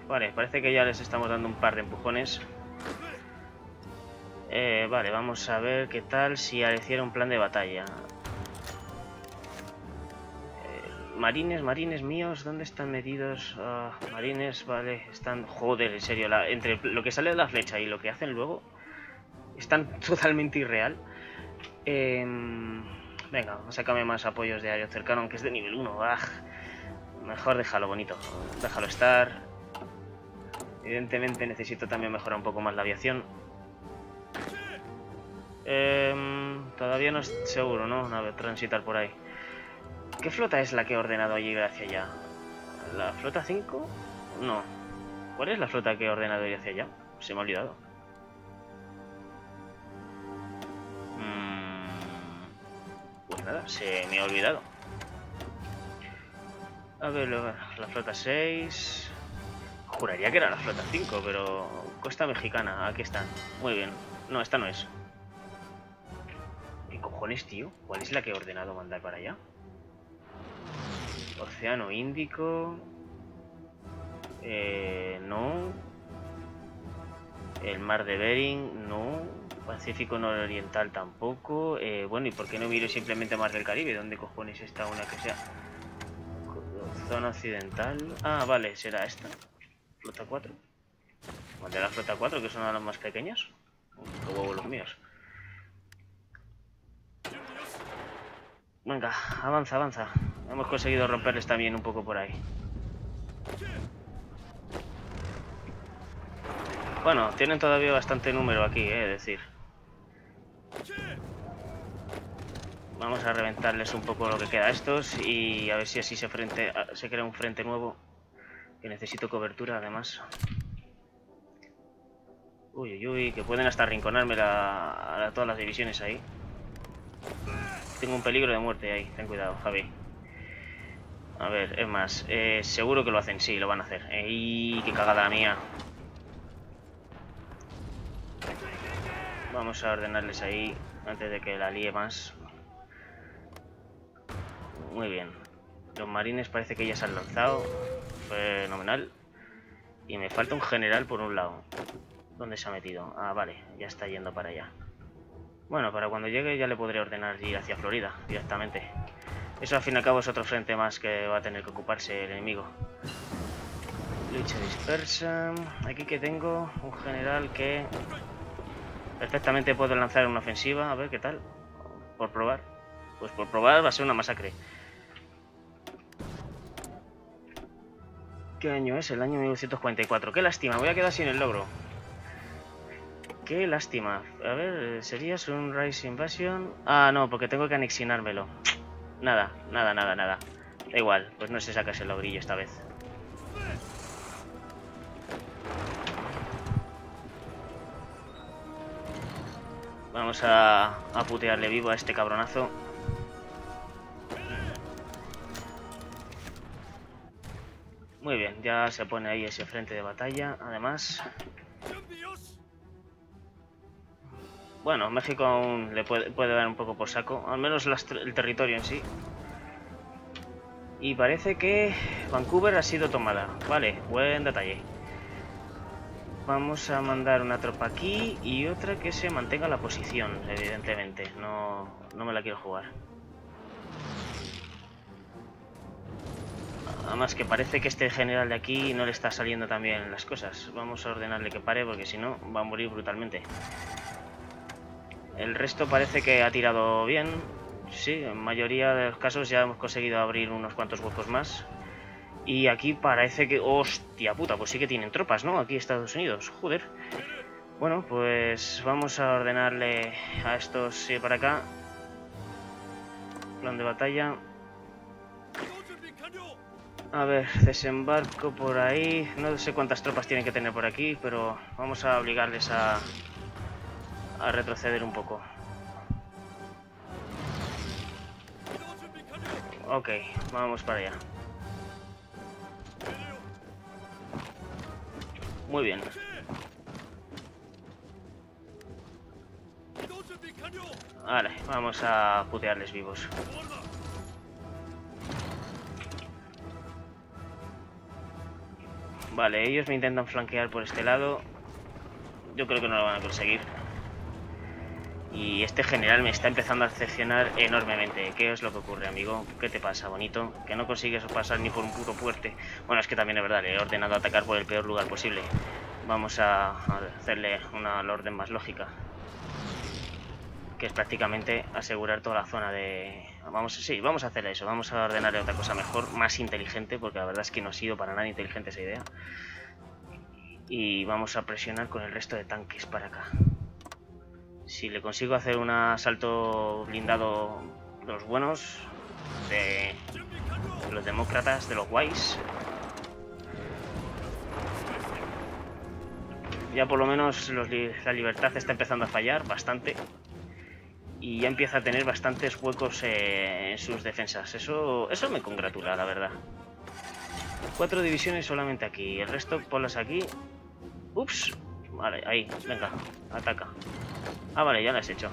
Vale, parece que ya les estamos dando un par de empujones. Eh, vale, vamos a ver qué tal si hiciera un plan de batalla. Eh, marines, marines míos, ¿dónde están medidos? Ah, marines, vale, están... Joder, en serio, entre lo que sale de la flecha y lo que hacen luego, están <laughs> totalmente irreal. Eh, Venga, sácame más apoyos de aéreo cercano, aunque es de nivel 1. Mejor déjalo bonito. Déjalo estar. Evidentemente necesito también mejorar un poco más la aviación. Em, todavía no es seguro, ¿no? transitar por ahí. ¿Qué flota es la que he ordenado allí hacia allá? ¿La flota 5? No. ¿Cuál es la flota que he ordenado ir hacia allá? Se me ha olvidado. se me ha olvidado. A ver, la flota 6... Juraría que era la flota 5, pero... Costa Mexicana, aquí están. Muy bien. No, esta no es. ¿Qué cojones, tío? ¿Cuál es la que he ordenado mandar para allá? Océano Índico... Eh, no. El mar de Bering, no. Pacífico nororiental tampoco. Eh, bueno, ¿y por qué no miro simplemente Mar del Caribe? ¿Dónde cojones está una que sea? Zona occidental. Ah, vale, será esta. Flota 4. De la flota 4, que son las más pequeñas. Como los míos. Venga, avanza, avanza. Hemos conseguido romperles también un poco por ahí. Bueno, tienen todavía bastante número aquí, eh, decir. Vamos a reventarles un poco lo que queda a estos y a ver si así se, frente, se crea un frente nuevo. Que necesito cobertura además. Uy, uy, uy, que pueden hasta rinconarme a todas las divisiones ahí. Tengo un peligro de muerte ahí, ten cuidado, Javi. A ver, es más, eh, seguro que lo hacen, sí, lo van a hacer. ¡Ey, qué cagada mía! Vamos a ordenarles ahí antes de que la líe más. Muy bien. Los marines parece que ya se han lanzado. Fenomenal. Y me falta un general por un lado. ¿Dónde se ha metido? Ah, vale, ya está yendo para allá. Bueno, para cuando llegue ya le podré ordenar ir hacia Florida directamente. Eso al fin y al cabo es otro frente más que va a tener que ocuparse el enemigo. Lucha dispersa. Aquí que tengo un general que Perfectamente puedo lanzar una ofensiva, a ver qué tal. Por probar. Pues por probar va a ser una masacre. ¿Qué año es? El año 1944. Qué lástima, voy a quedar sin el logro. Qué lástima. A ver, ¿sería Sunrise Invasion? Ah, no, porque tengo que anexionármelo. Nada, nada, nada, nada. Da igual, pues no se saca ese logrillo esta vez. Vamos a, putearle vivo a este cabronazo. Muy bien, ya se pone ahí ese frente de batalla. Además... Bueno, México aún le puede, dar un poco por saco. Al menos el territorio en sí. Y parece que Vancouver ha sido tomada. Vale, buen detalle. Vamos a mandar una tropa aquí y otra que se mantenga la posición, evidentemente. No, no me la quiero jugar. Además que parece que este general de aquí no le está saliendo tan bien las cosas. Vamos a ordenarle que pare porque si no va a morir brutalmente. El resto parece que ha tirado bien. Sí, en mayoría de los casos ya hemos conseguido abrir unos cuantos huecos más. Y aquí parece que... ¡Hostia puta! Pues sí que tienen tropas, ¿no? Aquí Estados Unidos. Joder. Bueno, pues vamos a ordenarle a estos ir para acá. Plan de batalla. A ver, desembarco por ahí. No sé cuántas tropas tienen que tener por aquí, pero vamos a obligarles a, a retroceder un poco. Ok, vamos para allá. Muy bien. Vale, vamos a putearles vivos. Vale, ellos me intentan flanquear por este lado. Yo creo que no lo van a conseguir. Y este general me está empezando a decepcionar enormemente. ¿Qué es lo que ocurre, amigo? ¿Qué te pasa, bonito? Que no consigues pasar ni por un puto fuerte. Bueno, es que también es verdad, le he ordenado atacar por el peor lugar posible. Vamos a hacerle una orden más lógica. Que es prácticamente asegurar toda la zona de... Vamos, sí, vamos a hacer eso. Vamos a ordenarle otra cosa mejor, más inteligente, porque la verdad es que no ha sido para nada inteligente esa idea. Y vamos a presionar con el resto de tanques para acá. Si le consigo hacer un asalto blindado los buenos, de, los demócratas, de los guays, ya por lo menos la libertad está empezando a fallar bastante y ya empieza a tener bastantes huecos en sus defensas. Eso, eso me congratula, la verdad. Cuatro divisiones solamente aquí, el resto ponlas aquí. Ups, vale, ahí, venga, ataca. Ah, vale, ya lo has hecho.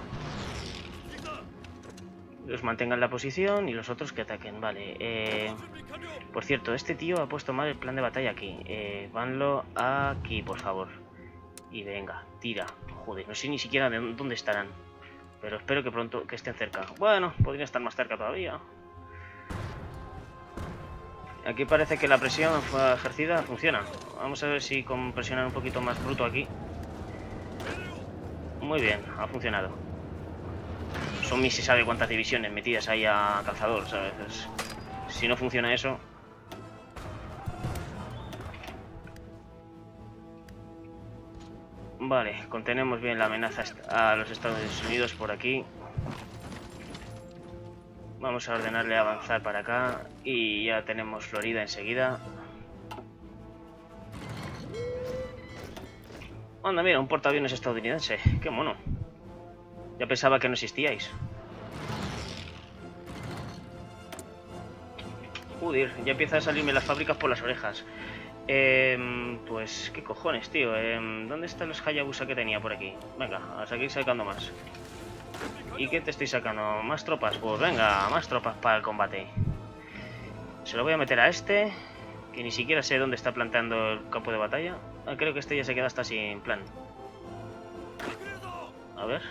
Los mantengan la posición y los otros que ataquen, vale. Eh, por cierto, este tío ha puesto mal el plan de batalla aquí. Eh, vanlo aquí, por favor. Y venga, tira. Joder, no sé ni siquiera de dónde estarán. Pero espero que pronto que estén cerca. Bueno, podría estar más cerca todavía. Aquí parece que la presión ejercida funciona. Vamos a ver si con presionar un poquito más bruto aquí muy bien, ha funcionado. Son mis se sabe cuántas divisiones metidas ahí a calzador, ¿sabes? Si no funciona eso... Vale, contenemos bien la amenaza a los Estados Unidos por aquí. Vamos a ordenarle avanzar para acá y ya tenemos Florida enseguida. Anda, mira, un portaaviones estadounidense. Qué mono. Ya pensaba que no existíais. Joder, ya empieza a salirme las fábricas por las orejas. Eh, pues, ¿qué cojones, tío? Eh, ¿Dónde están los Hayabusa que tenía por aquí? Venga, a seguir sacando más. ¿Y qué te estoy sacando? ¿Más tropas? Pues venga, más tropas para el combate. Se lo voy a meter a este, que ni siquiera sé dónde está planteando el campo de batalla. Ah, creo que este ya se queda hasta sin plan. A ver.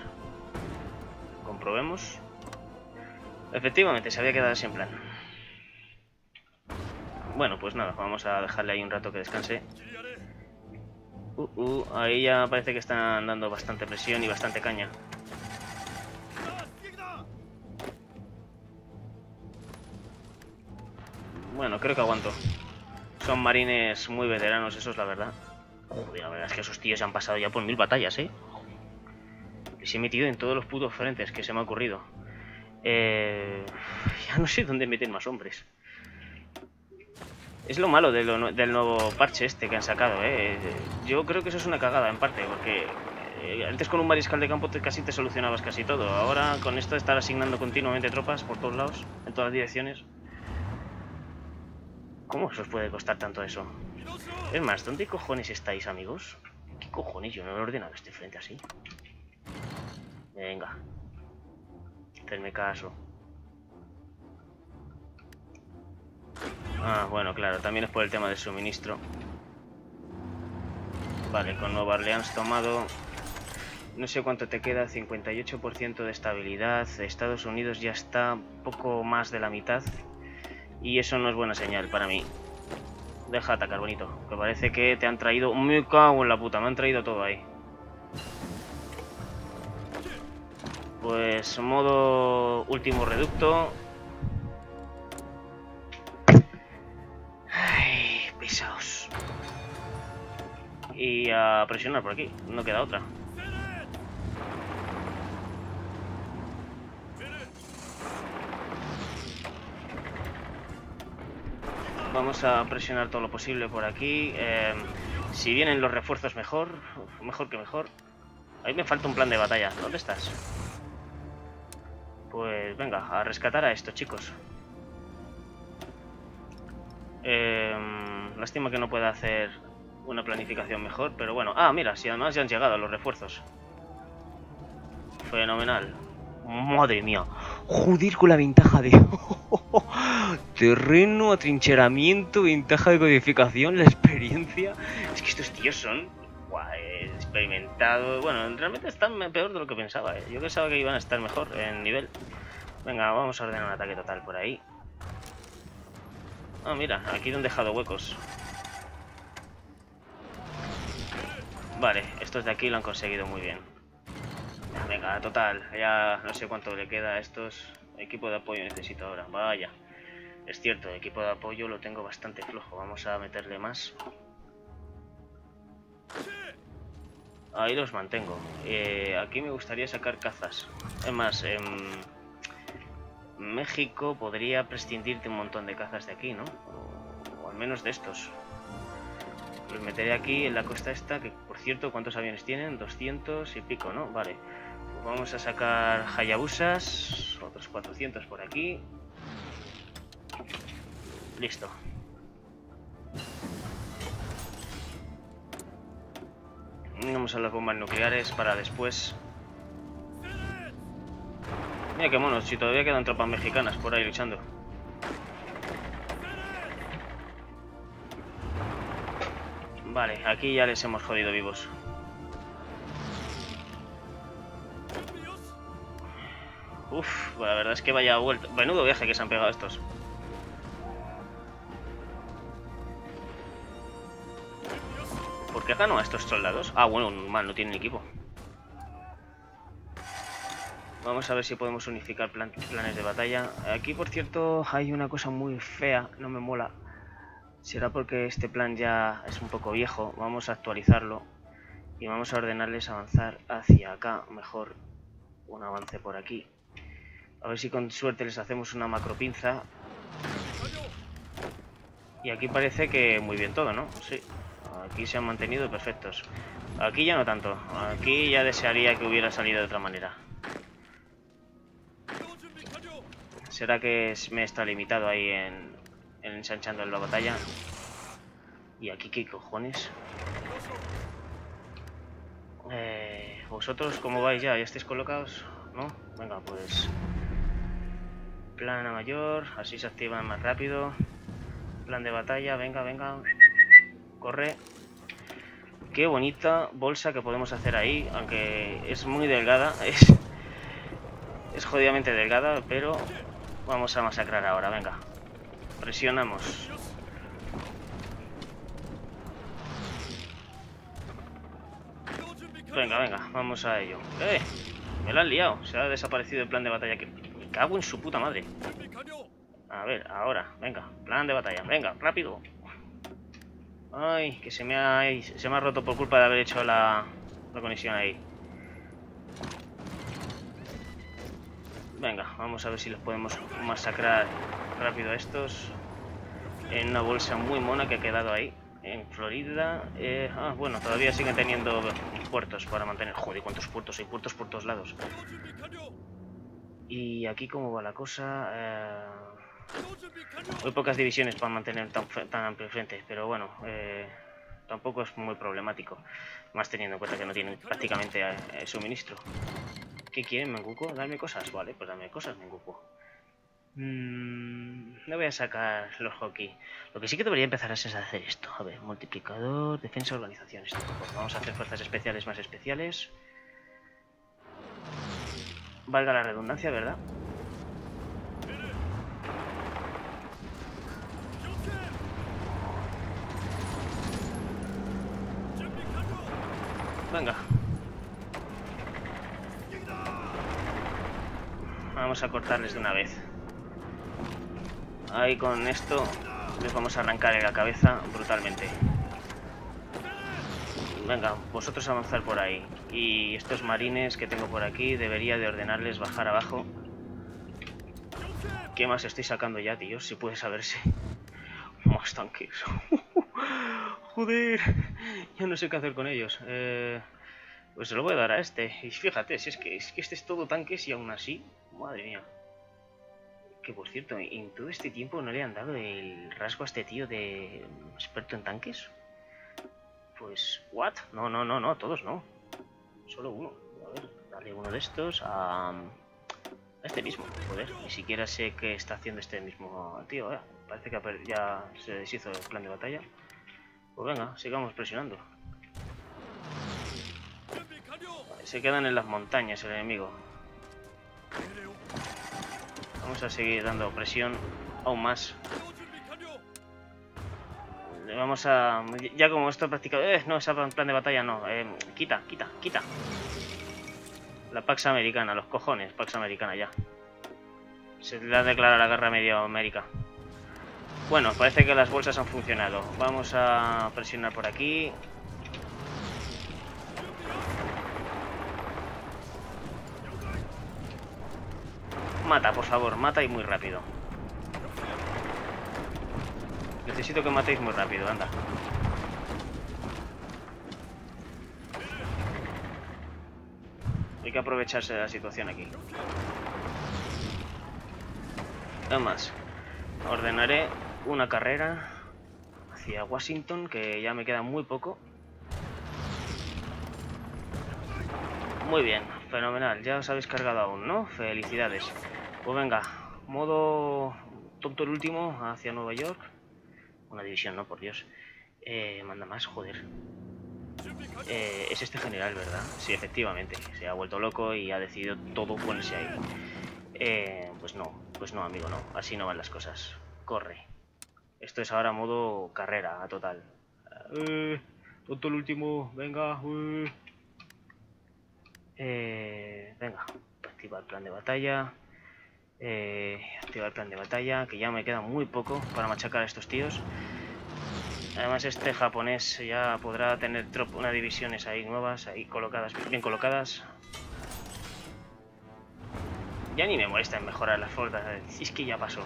Comprobemos. Efectivamente, se había quedado sin plan. Bueno, pues nada, vamos a dejarle ahí un rato que descanse. Uh, uh, ahí ya parece que están dando bastante presión y bastante caña. Bueno, creo que aguanto. Son marines muy veteranos, eso es la verdad. Joder, la verdad es que esos tíos se han pasado ya por mil batallas, ¿eh? Les he metido en todos los putos frentes que se me ha ocurrido. Eh, ya no sé dónde meten más hombres. Es lo malo del nuevo parche este que han sacado, ¿eh? Yo creo que eso es una cagada, en parte, porque eh, antes con un mariscal de campo te, casi te solucionabas casi todo. Ahora con esto de estar asignando continuamente tropas por todos lados, en todas direcciones... ¿Cómo os puede costar tanto eso? Es más, ¿dónde cojones estáis, amigos? ¿Qué cojones? Yo no he ordenado este frente así. Venga. Hacerme caso. Ah, bueno, claro, también es por el tema del suministro. Vale, con Nueva Orleans tomado. No sé cuánto te queda, 58% de estabilidad. Estados Unidos ya está poco más de la mitad. Y eso no es buena señal para mí. Deja atacar, bonito. Que parece que te han traído... Me cago en la puta, me han traído todo ahí. Pues modo último reducto. Ay, pesados. y a presionar por aquí. No queda otra. Vamos a presionar todo lo posible por aquí. Eh, si vienen los refuerzos mejor, mejor que mejor. Ahí me falta un plan de batalla. ¿Dónde estás? Pues venga, a rescatar a estos chicos. Eh, lástima que no pueda hacer una planificación mejor, pero bueno. Ah, mira, si además ya han llegado los refuerzos. Fenomenal. Madre mía. Joder con la ventaja de... <laughs> <laughs> Terreno, atrincheramiento, ventaja de codificación, la experiencia. Es que estos tíos son experimentados. Bueno, realmente están peor de lo que pensaba. ¿eh? Yo pensaba que iban a estar mejor en nivel. Venga, vamos a ordenar un ataque total por ahí. Ah, mira, aquí han dejado huecos. Vale, estos de aquí lo han conseguido muy bien. Venga, total, ya no sé cuánto le queda a estos. Equipo de apoyo necesito ahora, vaya. Es cierto, equipo de apoyo lo tengo bastante flojo. Vamos a meterle más. Ahí los mantengo. Eh, aquí me gustaría sacar cazas. Es más, en México podría prescindir de un montón de cazas de aquí, ¿no? O, al menos de estos. Los meteré aquí en la costa esta, que por cierto, ¿cuántos aviones tienen? 200 y pico, ¿no? Vale. Vamos a sacar Hayabusas, otros 400 por aquí. Listo. Vamos a las bombas nucleares para después. Mira qué monos, si todavía quedan tropas mexicanas por ahí luchando. Vale, aquí ya les hemos jodido vivos. Uf, la verdad es que vaya vuelta. Menudo viaje que se han pegado estos. ¿Por qué ganó a estos soldados? Ah, bueno, mal, no tienen equipo. Vamos a ver si podemos unificar planes de batalla. Aquí, por cierto, hay una cosa muy fea, no me mola. Será porque este plan ya es un poco viejo. Vamos a actualizarlo y vamos a ordenarles avanzar hacia acá. Mejor un avance por aquí. A ver si con suerte les hacemos una macro pinza. Y aquí parece que muy bien todo, ¿no? Sí. Aquí se han mantenido perfectos. Aquí ya no tanto. Aquí ya desearía que hubiera salido de otra manera. ¿Será que me está limitado ahí en, ensanchando en la batalla? ¿Y aquí qué cojones? Eh, ¿Vosotros cómo vais ya? ¿Ya estáis colocados? ¿No? Venga, pues... Plan a mayor, así se activan más rápido. Plan de batalla, venga, venga. Corre. Qué bonita bolsa que podemos hacer ahí, aunque es muy delgada. <laughs> Es, es jodidamente delgada, pero vamos a masacrar ahora, venga. Presionamos. Venga, venga, vamos a ello. ¡Eh! Me la han liado. Se ha desaparecido el plan de batalla que... Cago en su puta madre. A ver, ahora, venga. Plan de batalla. Venga, rápido. Ay, que se me ha, se me ha roto por culpa de haber hecho la, la conexión ahí. Venga, vamos a ver si los podemos masacrar rápido a estos. En una bolsa muy mona que ha quedado ahí. En Florida. Eh, ah, bueno, todavía siguen teniendo puertos para mantener... Joder, ¿cuántos puertos? Hay puertos por todos lados. Y aquí cómo va la cosa... Eh... Muy pocas divisiones para mantener tan, tan amplio frente, pero bueno, eh, tampoco es muy problemático. Más teniendo en cuenta que no tienen prácticamente eh, suministro. ¿Qué quieren, Menguko? ¿Darme cosas? Vale, pues dame cosas, Menguko. Mm, no voy a sacar los hockey. Lo que sí que debería empezar es hacer esto. A ver, multiplicador, defensa, organización. vamos a hacer fuerzas especiales más especiales. Valga la redundancia, ¿verdad? Venga. Vamos a cortarles de una vez. Ahí con esto les vamos a arrancar en la cabeza brutalmente. venga, vosotros avanzar por ahí. Y estos marines que tengo por aquí, debería de ordenarles bajar abajo. ¿Qué más estoy sacando ya, tío? Si puede saberse. <laughs> Más tanques. <laughs> Joder. Ya no sé qué hacer con ellos. Eh, pues se lo voy a dar a este. Y fíjate, si es que, es que este es todo tanques y aún así... Madre mía. Que por cierto, en todo este tiempo no le han dado el rasgo a este tío de experto en tanques. Pues, ¿what? No, no, no, no, todos no. Solo uno. A ver, darle uno de estos a... Este mismo, joder. Ni siquiera sé qué está haciendo este mismo tío, eh. Parece que ya se deshizo el plan de batalla. Pues venga, sigamos presionando. Se quedan en las montañas el enemigo. Vamos a seguir dando presión aún más. Vamos a... Ya como esto practicado... Eh, no, ese plan de batalla no. Eh, quita, quita, quita. La Pax Americana, los cojones, Pax Americana ya. Se le ha declarado la guerra medio América. Bueno, parece que las bolsas han funcionado. Vamos a presionar por aquí. Mata, por favor, mata y muy rápido. Necesito que matéis muy rápido, anda. Hay que aprovecharse de la situación aquí. Además, ordenaré una carrera hacia Washington, que ya me queda muy poco. Muy bien, fenomenal. Ya os habéis cargado aún, ¿no? Felicidades. Pues venga, modo tonto el último hacia Nueva York. Una división, ¿no? Por Dios. Eh, manda más, joder. Eh, es este general, ¿verdad? Sí, efectivamente. Se ha vuelto loco y ha decidido todo ponerse ahí. Eh, pues no, pues no, amigo, no. Así no van las cosas. Corre. Esto es ahora modo carrera, total. Eh, tonto el último, venga. Eh, venga, activar el plan de batalla. Eh, activar el plan de batalla, que ya me queda muy poco para machacar a estos tíos. Además este japonés ya podrá tener una divisiones ahí nuevas, ahí colocadas, bien colocadas. Ya ni me molesta en mejorar las flotas, es que ya pasó.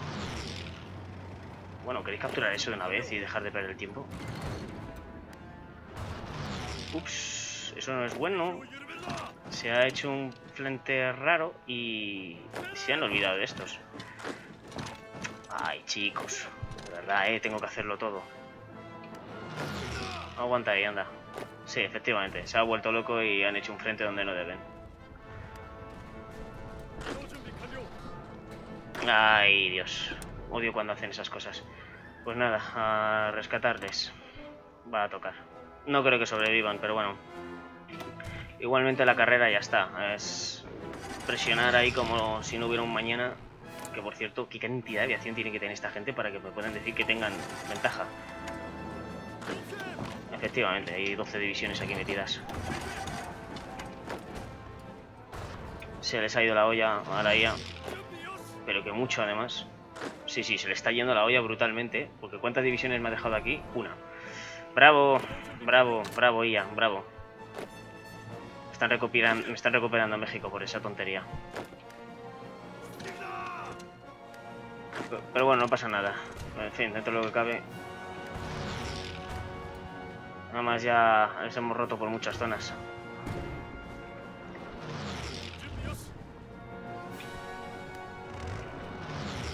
Bueno, ¿queréis capturar eso de una vez y dejar de perder el tiempo? Ups, eso no es bueno. Se ha hecho un frente raro y se han olvidado de estos. Ay, chicos. De verdad, eh, tengo que hacerlo todo. Aguanta ahí, anda. Sí, efectivamente. Se ha vuelto loco y han hecho un frente donde no deben. Ay, Dios. Odio cuando hacen esas cosas. Pues nada, a rescatarles. Va a tocar. No creo que sobrevivan, pero bueno. Igualmente la carrera ya está. Es presionar ahí como si no hubiera un mañana. Que por cierto, ¿qué cantidad de aviación tiene que tener esta gente para que me puedan decir que tengan ventaja? Efectivamente, hay 12 divisiones aquí metidas. Se les ha ido la olla a la IA. Pero que mucho además. Sí, sí, se le está yendo la olla brutalmente. Porque ¿cuántas divisiones me ha dejado aquí? Una. Bravo, bravo, bravo IA, bravo. Están recuperando, me están recuperando México por esa tontería. Pero bueno, no pasa nada. En fin, dentro de lo que cabe, Nada más ya les hemos roto por muchas zonas.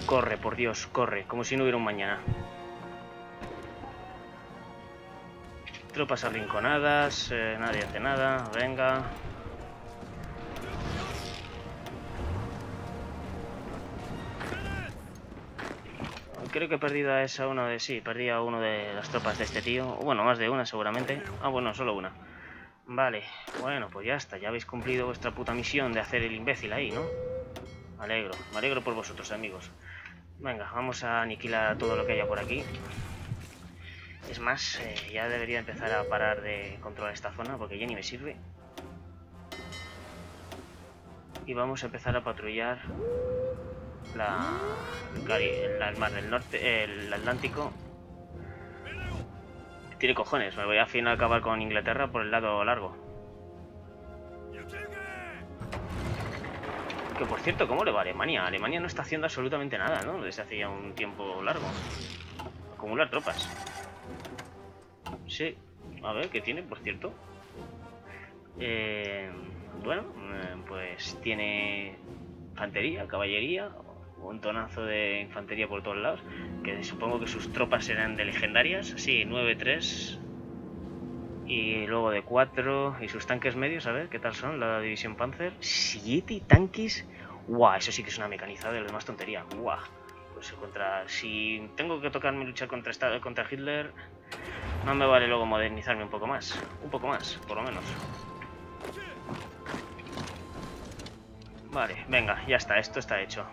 Corre, por Dios, corre, como si no hubiera un mañana. Tropas arrinconadas, eh, nadie hace nada, venga. creo que he perdido a esa uno de... Sí, perdí a uno de las tropas de este tío. Bueno, más de una seguramente. Ah, bueno, solo una. Vale, bueno, pues ya está. Ya habéis cumplido vuestra puta misión de hacer el imbécil ahí, ¿no? Me alegro, me alegro por vosotros, amigos. Venga, vamos a aniquilar todo lo que haya por aquí. Es más, eh, ya debería empezar a parar de controlar esta zona porque ya ni me sirve. Y vamos a empezar a patrullar la, el mar del norte, el Atlántico. tiene cojones. Me voy a fin a acabar con Inglaterra por el lado largo. Que por cierto, ¿cómo le va a Alemania? Alemania no está haciendo absolutamente nada, ¿no? Desde hace ya un tiempo largo. Acumular tropas. Sí. A ver, ¿qué tiene, por cierto? Eh, bueno, eh, pues tiene infantería, caballería, un tonazo de infantería por todos lados, que supongo que sus tropas serán de legendarias, sí, 9-3 y luego de 4 y sus tanques medios, a ver qué tal son, la división Panzer, 7 tanques, guau, eso sí que es una mecanizada de lo demás tontería, guau, pues contra, si tengo que tocarme luchar contra, contra Hitler, no me vale luego modernizarme un poco más, un poco más, por lo menos. Vale, venga, ya está, esto está hecho.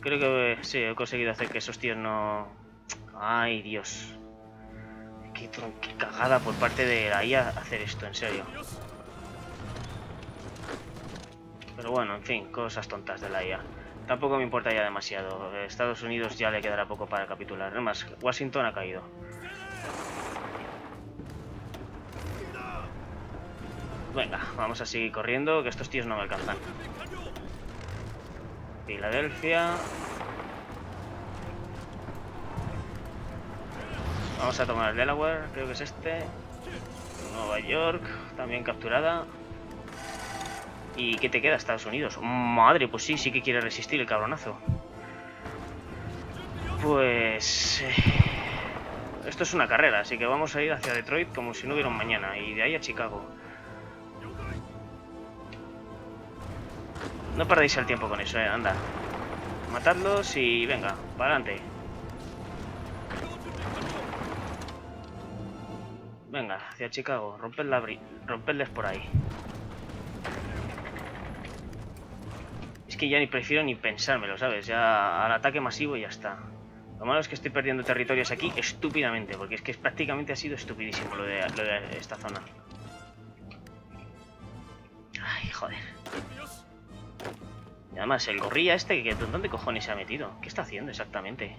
Creo que sí, he conseguido hacer que esos tíos no... Ay, Dios. Qué, cagada por parte de la IA hacer esto, en serio. Pero bueno, en fin, cosas tontas de la IA. Tampoco me importa ya demasiado. Estados Unidos ya le quedará poco para capitular. Además, Washington ha caído. Venga, vamos a seguir corriendo, que estos tíos no me alcanzan. Filadelfia. Vamos a tomar el Delaware, creo que es este. Nueva York, también capturada. ¿Y qué te queda, Estados Unidos? Madre, pues sí, sí que quiere resistir el cabronazo. Pues... Eh, esto es una carrera, así que vamos a ir hacia Detroit como si no hubiera un mañana, y de ahí a Chicago. No perdéis el tiempo con eso, eh, anda. Matadlos y venga, para adelante. Venga, hacia Chicago, rompedles por ahí. Es que ya ni prefiero ni pensármelo, ¿sabes? Ya al ataque masivo y ya está. Lo malo es que estoy perdiendo territorios aquí estúpidamente, porque es que prácticamente ha sido estupidísimo de, lo de esta zona. Ay, joder. Y además, el gorrilla este, que ¿dónde cojones se ha metido? ¿Qué está haciendo exactamente?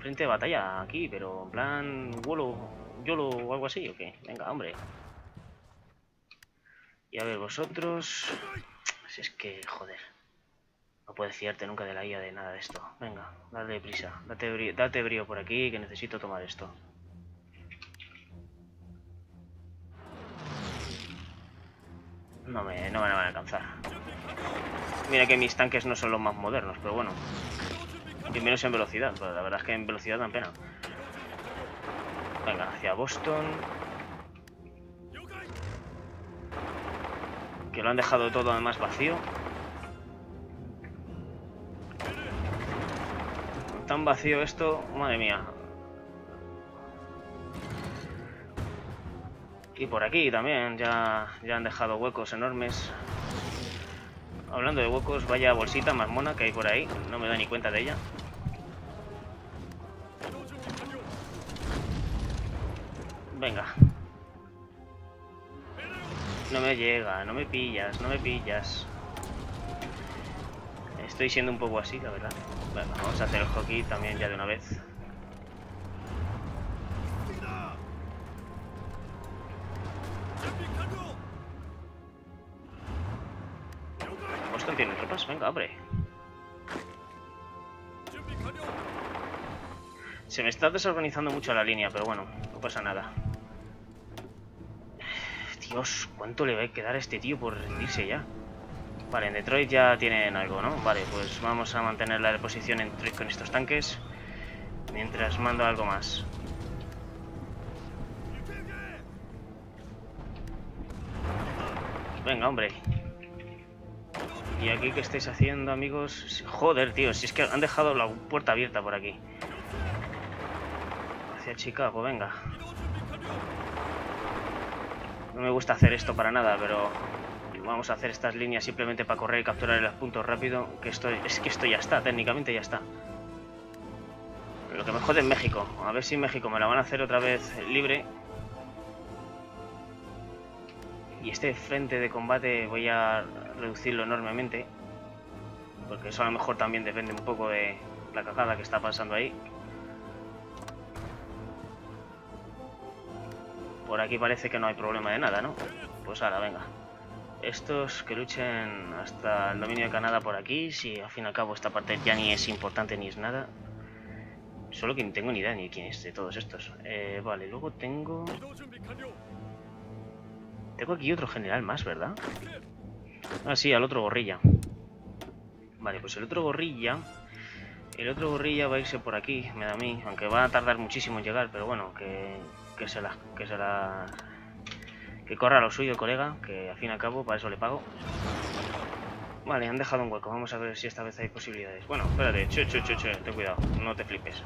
Frente de batalla aquí, pero en plan... vuelo, yolo o algo así, ¿o qué? Venga, hombre. Y a ver, vosotros... Si es que, joder. No puedes fiarte nunca de la IA de nada de esto. Venga, dale prisa. Date brío, date brío por aquí, que necesito tomar esto. No me, no me van a alcanzar. Mira que mis tanques no son los más modernos, pero bueno. Y menos en velocidad, la verdad es que en velocidad dan pena. Venga, hacia Boston. Que lo han dejado todo además vacío. Tan vacío esto, madre mía. Y por aquí también ya, ya han dejado huecos enormes. Hablando de huecos, vaya bolsita más mona que hay por ahí. No me da ni cuenta de ella. Venga. No me llega, no me pillas, no me pillas. Estoy siendo un poco así, la verdad. Bueno, vamos a hacer el hockey también ya de una vez. Tropas? Venga, hombre. Se me está desorganizando mucho la línea, pero bueno, no pasa nada. Dios, ¿cuánto le va a quedar a este tío por rendirse ya? Vale, en Detroit ya tienen algo, ¿no? Vale, pues vamos a mantener la posición en Detroit con estos tanques. Mientras mando algo más. Venga, hombre. ¿Y aquí qué estáis haciendo, amigos? Joder, tío, si es que han dejado la puerta abierta por aquí. Hacia Chicago, venga. No me gusta hacer esto para nada, pero vamos a hacer estas líneas simplemente para correr y capturar los puntos rápido. Que esto, es que esto ya está, técnicamente ya está. Lo que me jode es México. A ver si en México me la van a hacer otra vez libre y este frente de combate voy a reducirlo enormemente. Porque eso a lo mejor también depende un poco de la cagada que está pasando ahí. Por aquí parece que no hay problema de nada, ¿no? Pues ahora, venga. Estos que luchen hasta el dominio de Canadá por aquí, si al fin y al cabo esta parte ya ni es importante ni es nada. Solo que no tengo ni idea ni quién es de todos estos. Eh, vale, luego tengo... Tengo aquí otro general más, ¿verdad? Ah, sí, al otro gorrilla. Vale, pues el otro gorrilla... El otro gorrilla va a irse por aquí, me da a mí. Aunque va a tardar muchísimo en llegar, pero bueno, que, que se la... Que se la... Que corra lo suyo, colega, que al fin y al cabo para eso le pago. Vale, han dejado un hueco. Vamos a ver si esta vez hay posibilidades. Bueno, espérate. Che, che, che, che. Ten cuidado. No te flipes.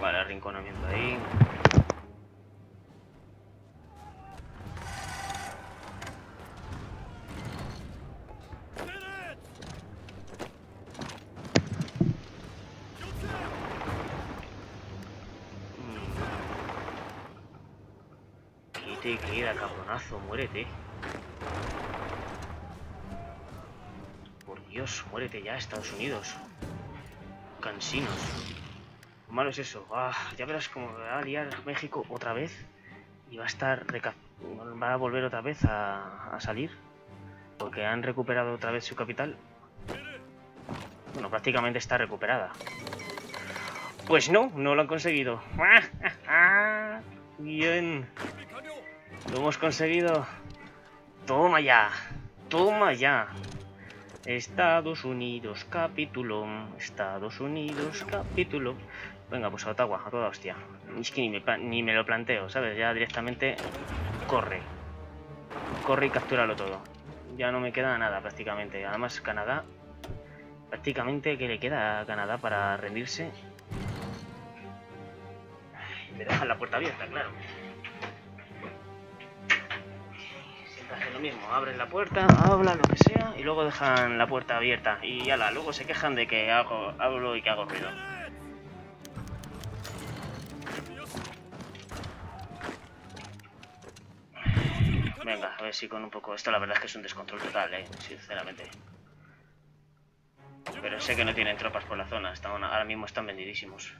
Vale, arrinconamiento ahí. Queda, cabronazo, muérete. Por Dios, muérete ya, Estados Unidos. Cansinos. Lo malo es eso. Ah, ya verás cómo va a liar México otra vez. Y va a estar... Va a volver otra vez a, a salir. Porque han recuperado otra vez su capital. Bueno, prácticamente está recuperada. Pues no, no lo han conseguido. <laughs> Bien. Lo hemos conseguido. Toma ya. Toma ya. Estados Unidos, capítulo. Estados Unidos, capítulo. Venga, pues a Ottawa, a toda hostia. Es que ni me, ni me lo planteo, ¿sabes? Ya directamente corre. Corre y captúralo todo. Ya no me queda nada prácticamente. Además, Canadá... Prácticamente que le queda a Canadá para rendirse. Me dejan la puerta abierta, claro. Lo mismo, abren la puerta, hablan lo que sea y luego dejan la puerta abierta y ya la, luego se quejan de que hago, hablo y que hago ruido. Venga, a ver si con un poco... Esto la verdad es que es un descontrol total, eh, sinceramente. Pero sé que no tienen tropas por la zona, están, ahora mismo están vendidísimos.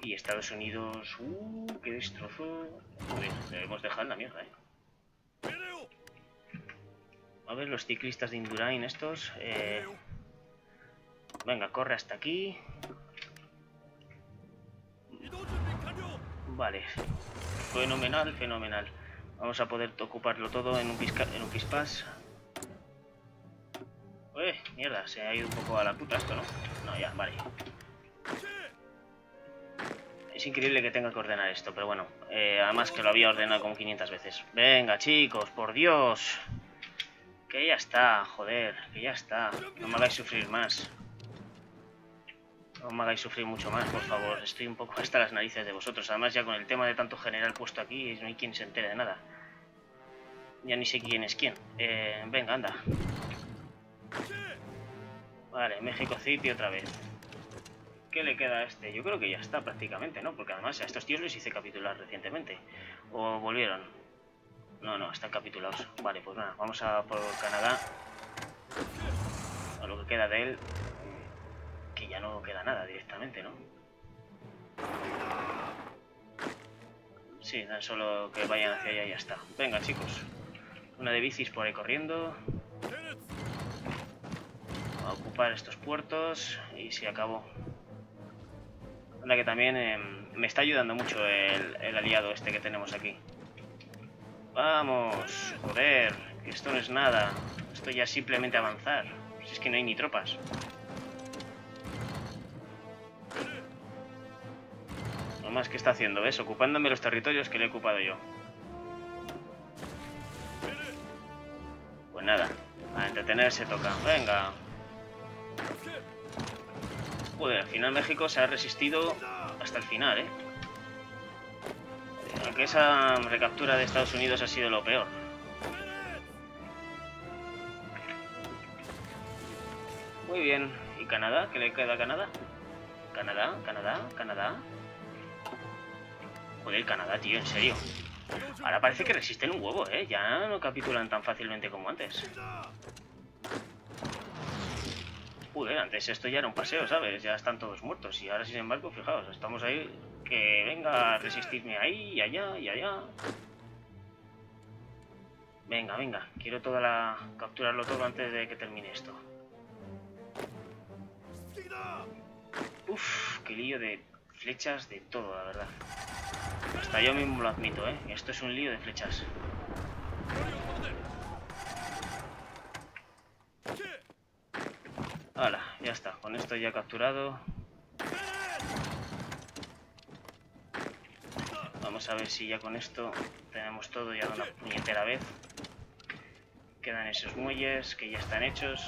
Y Estados Unidos... Uh, qué destrozo. debemos dejar la mierda, eh. A ver, los ciclistas de Indurain estos. Eh... Venga, corre hasta aquí. Vale. Fenomenal, fenomenal. Vamos a poder ocuparlo todo en un, pisca en un. Uy, mierda, se ha ido un poco a la puta esto, ¿no? No, ya, vale. Es increíble que tenga que ordenar esto, pero bueno. Eh, además que lo había ordenado como 500 veces. Venga, chicos, por Dios. Que ya está, joder, que ya está. No me hagáis sufrir más. No me hagáis sufrir mucho más, por favor. Estoy un poco <laughs> hasta las narices de vosotros. Además, ya con el tema de tanto general puesto aquí, no hay quien se entere de nada. Ya ni sé quién es quién. Eh, venga, anda. Vale, México City otra vez. ¿Qué le queda a este? Yo creo que ya está prácticamente, ¿no? Porque además a estos tíos les hice capitular recientemente. O volvieron. No, no, están capitulados. Vale, pues nada, vamos a por Canadá. A lo que queda de él. Que ya no queda nada directamente, ¿no? Sí, tan solo que vayan hacia allá y ya está. Venga, chicos. Una de bicis por ahí corriendo. A ocupar estos puertos y si acabo. La que también em, me está ayudando mucho el aliado este que tenemos aquí. Vamos, joder, que esto no es nada. Esto ya es simplemente avanzar. Si es que no hay ni tropas. No más que está haciendo, ¿ves? Ocupándome los territorios que le he ocupado yo. Pues nada, a entretenerse toca. Venga. Joder, al final México se ha resistido hasta el final, ¿eh? Aunque esa recaptura de Estados Unidos ha sido lo peor. Muy bien. ¿Y Canadá? ¿Qué le queda a Canadá? ¿Canadá? ¿Canadá? ¿Canadá? Joder, Canadá, tío, en serio. Ahora parece que resisten un huevo, ¿eh? Ya no capitulan tan fácilmente como antes. Joder, antes esto ya era un paseo, ¿sabes? Ya están todos muertos. Y ahora, sin embargo, fijaos, estamos ahí. Que venga a resistirme ahí y allá y allá. Venga, venga. Quiero toda la... capturarlo todo antes de que termine esto. Uf, qué lío de flechas de todo, la verdad. Hasta yo mismo lo admito, ¿eh? Esto es un lío de flechas. Ya está. Con esto ya capturado. Vamos a ver si ya con esto tenemos todo ya de una puñetera vez. Quedan esos muelles que ya están hechos.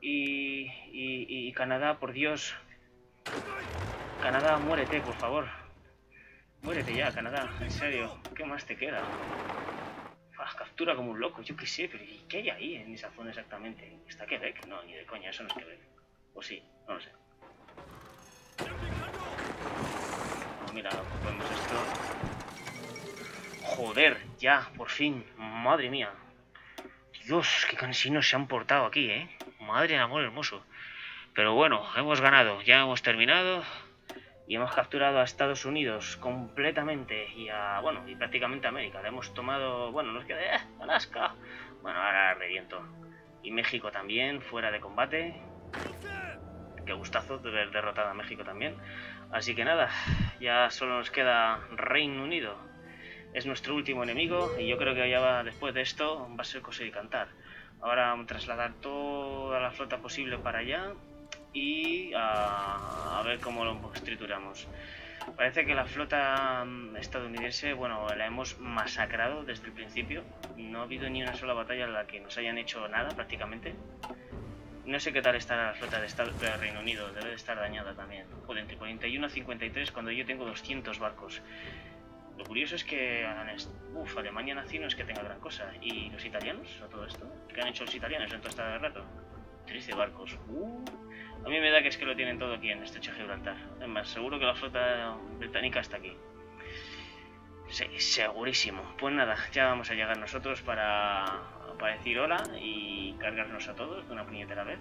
Y, y, y Canadá, por Dios. Canadá, muérete, por favor. Muérete ya, Canadá, en serio. ¿Qué más te queda? Ah, captura como un loco, yo qué sé, pero ¿qué hay ahí en esa zona exactamente? ¿Está Quebec? No, ni de coña, eso no es Quebec. O sí, no lo sé. mira, vemos esto. Joder, ya, por fin. Madre mía. Dios, qué cansinos se han portado aquí, ¿eh? Madre de amor hermoso. Pero bueno, hemos ganado, ya hemos terminado y hemos capturado a Estados Unidos completamente y a, bueno, y prácticamente a América. Le hemos tomado, bueno, nos queda eh, Alaska. Bueno, ahora reviento. Y México también, fuera de combate. Qué gustazo de haber derrotado a México también. Así que nada, ya solo nos queda Reino Unido. Es nuestro último enemigo y yo creo que ya va, después de esto va a ser cosa de cantar. Ahora vamos a trasladar toda la flota posible para allá y a, ver cómo lo trituramos. Parece que la flota mm, estadounidense, bueno, la hemos masacrado desde el principio. No ha habido ni una sola batalla en la que nos hayan hecho nada prácticamente. No sé qué tal está la flota de, Reino Unido, debe de estar dañada también. Joder, entre 41 a 53 cuando yo tengo 200 barcos. Lo curioso es que uf, Alemania nació no es que tenga gran cosa. ¿Y los italianos a todo esto? ¿Qué han hecho los italianos en todo este rato? 13 barcos. Uh. A mí me da que es que lo tienen todo aquí en este hecho Gibraltar. Es más, seguro que la flota británica está aquí. Sí, segurísimo. Pues nada, ya vamos a llegar nosotros para, para decir hola y cargarnos a todos de una puñetera vez.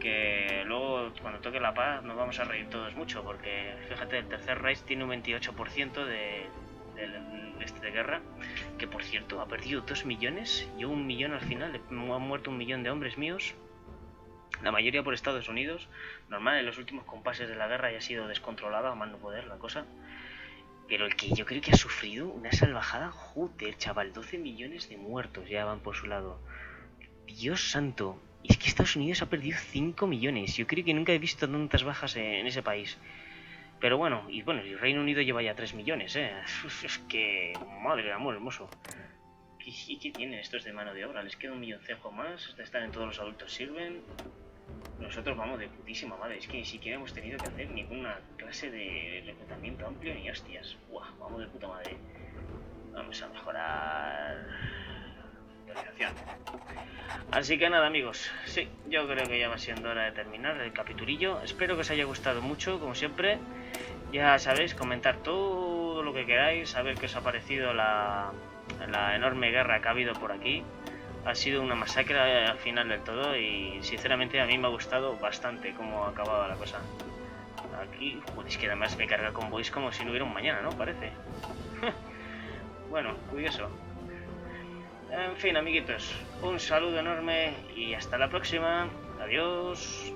Que luego, cuando toque la paz, nos vamos a reír todos mucho, porque fíjate, el tercer Reich tiene un 28% de, de, este de guerra, que por cierto ha perdido 2 millones, yo un millón al final, han muerto un millón de hombres míos, la mayoría por Estados Unidos. Normal, en los últimos compases de la guerra ya ha sido descontrolada, a poder la cosa. Pero el que yo creo que ha sufrido una salvajada, joder, chaval, 12 millones de muertos ya van por su lado. Dios santo, es que Estados Unidos ha perdido 5 millones. Yo creo que nunca he visto tantas bajas en ese país. Pero bueno, y bueno, el Reino Unido lleva ya 3 millones, ¿eh? <laughs> Es que, madre amor hermoso. ¿Qué, ¿Qué, tienen estos de mano de obra? Les queda un milloncejo más, están en todos los adultos sirven. Nosotros vamos de putísima madre, es que ni siquiera hemos tenido que hacer ninguna clase de reclutamiento amplio ni hostias. Buah, vamos de puta madre. Vamos a mejorar. Así que nada amigos, sí, yo creo que ya va siendo hora de terminar el capitulillo. Espero que os haya gustado mucho, como siempre. Ya sabéis, comentar todo lo que queráis, saber qué os ha parecido la, la enorme guerra que ha habido por aquí ha sido una masacre al final del todo y sinceramente a mí me ha gustado bastante cómo ha acabado la cosa. Aquí, joder, es que además me carga con boys como si no hubiera un mañana, ¿no? Parece. <laughs> bueno, curioso. En fin, amiguitos, un saludo enorme y hasta la próxima. Adiós.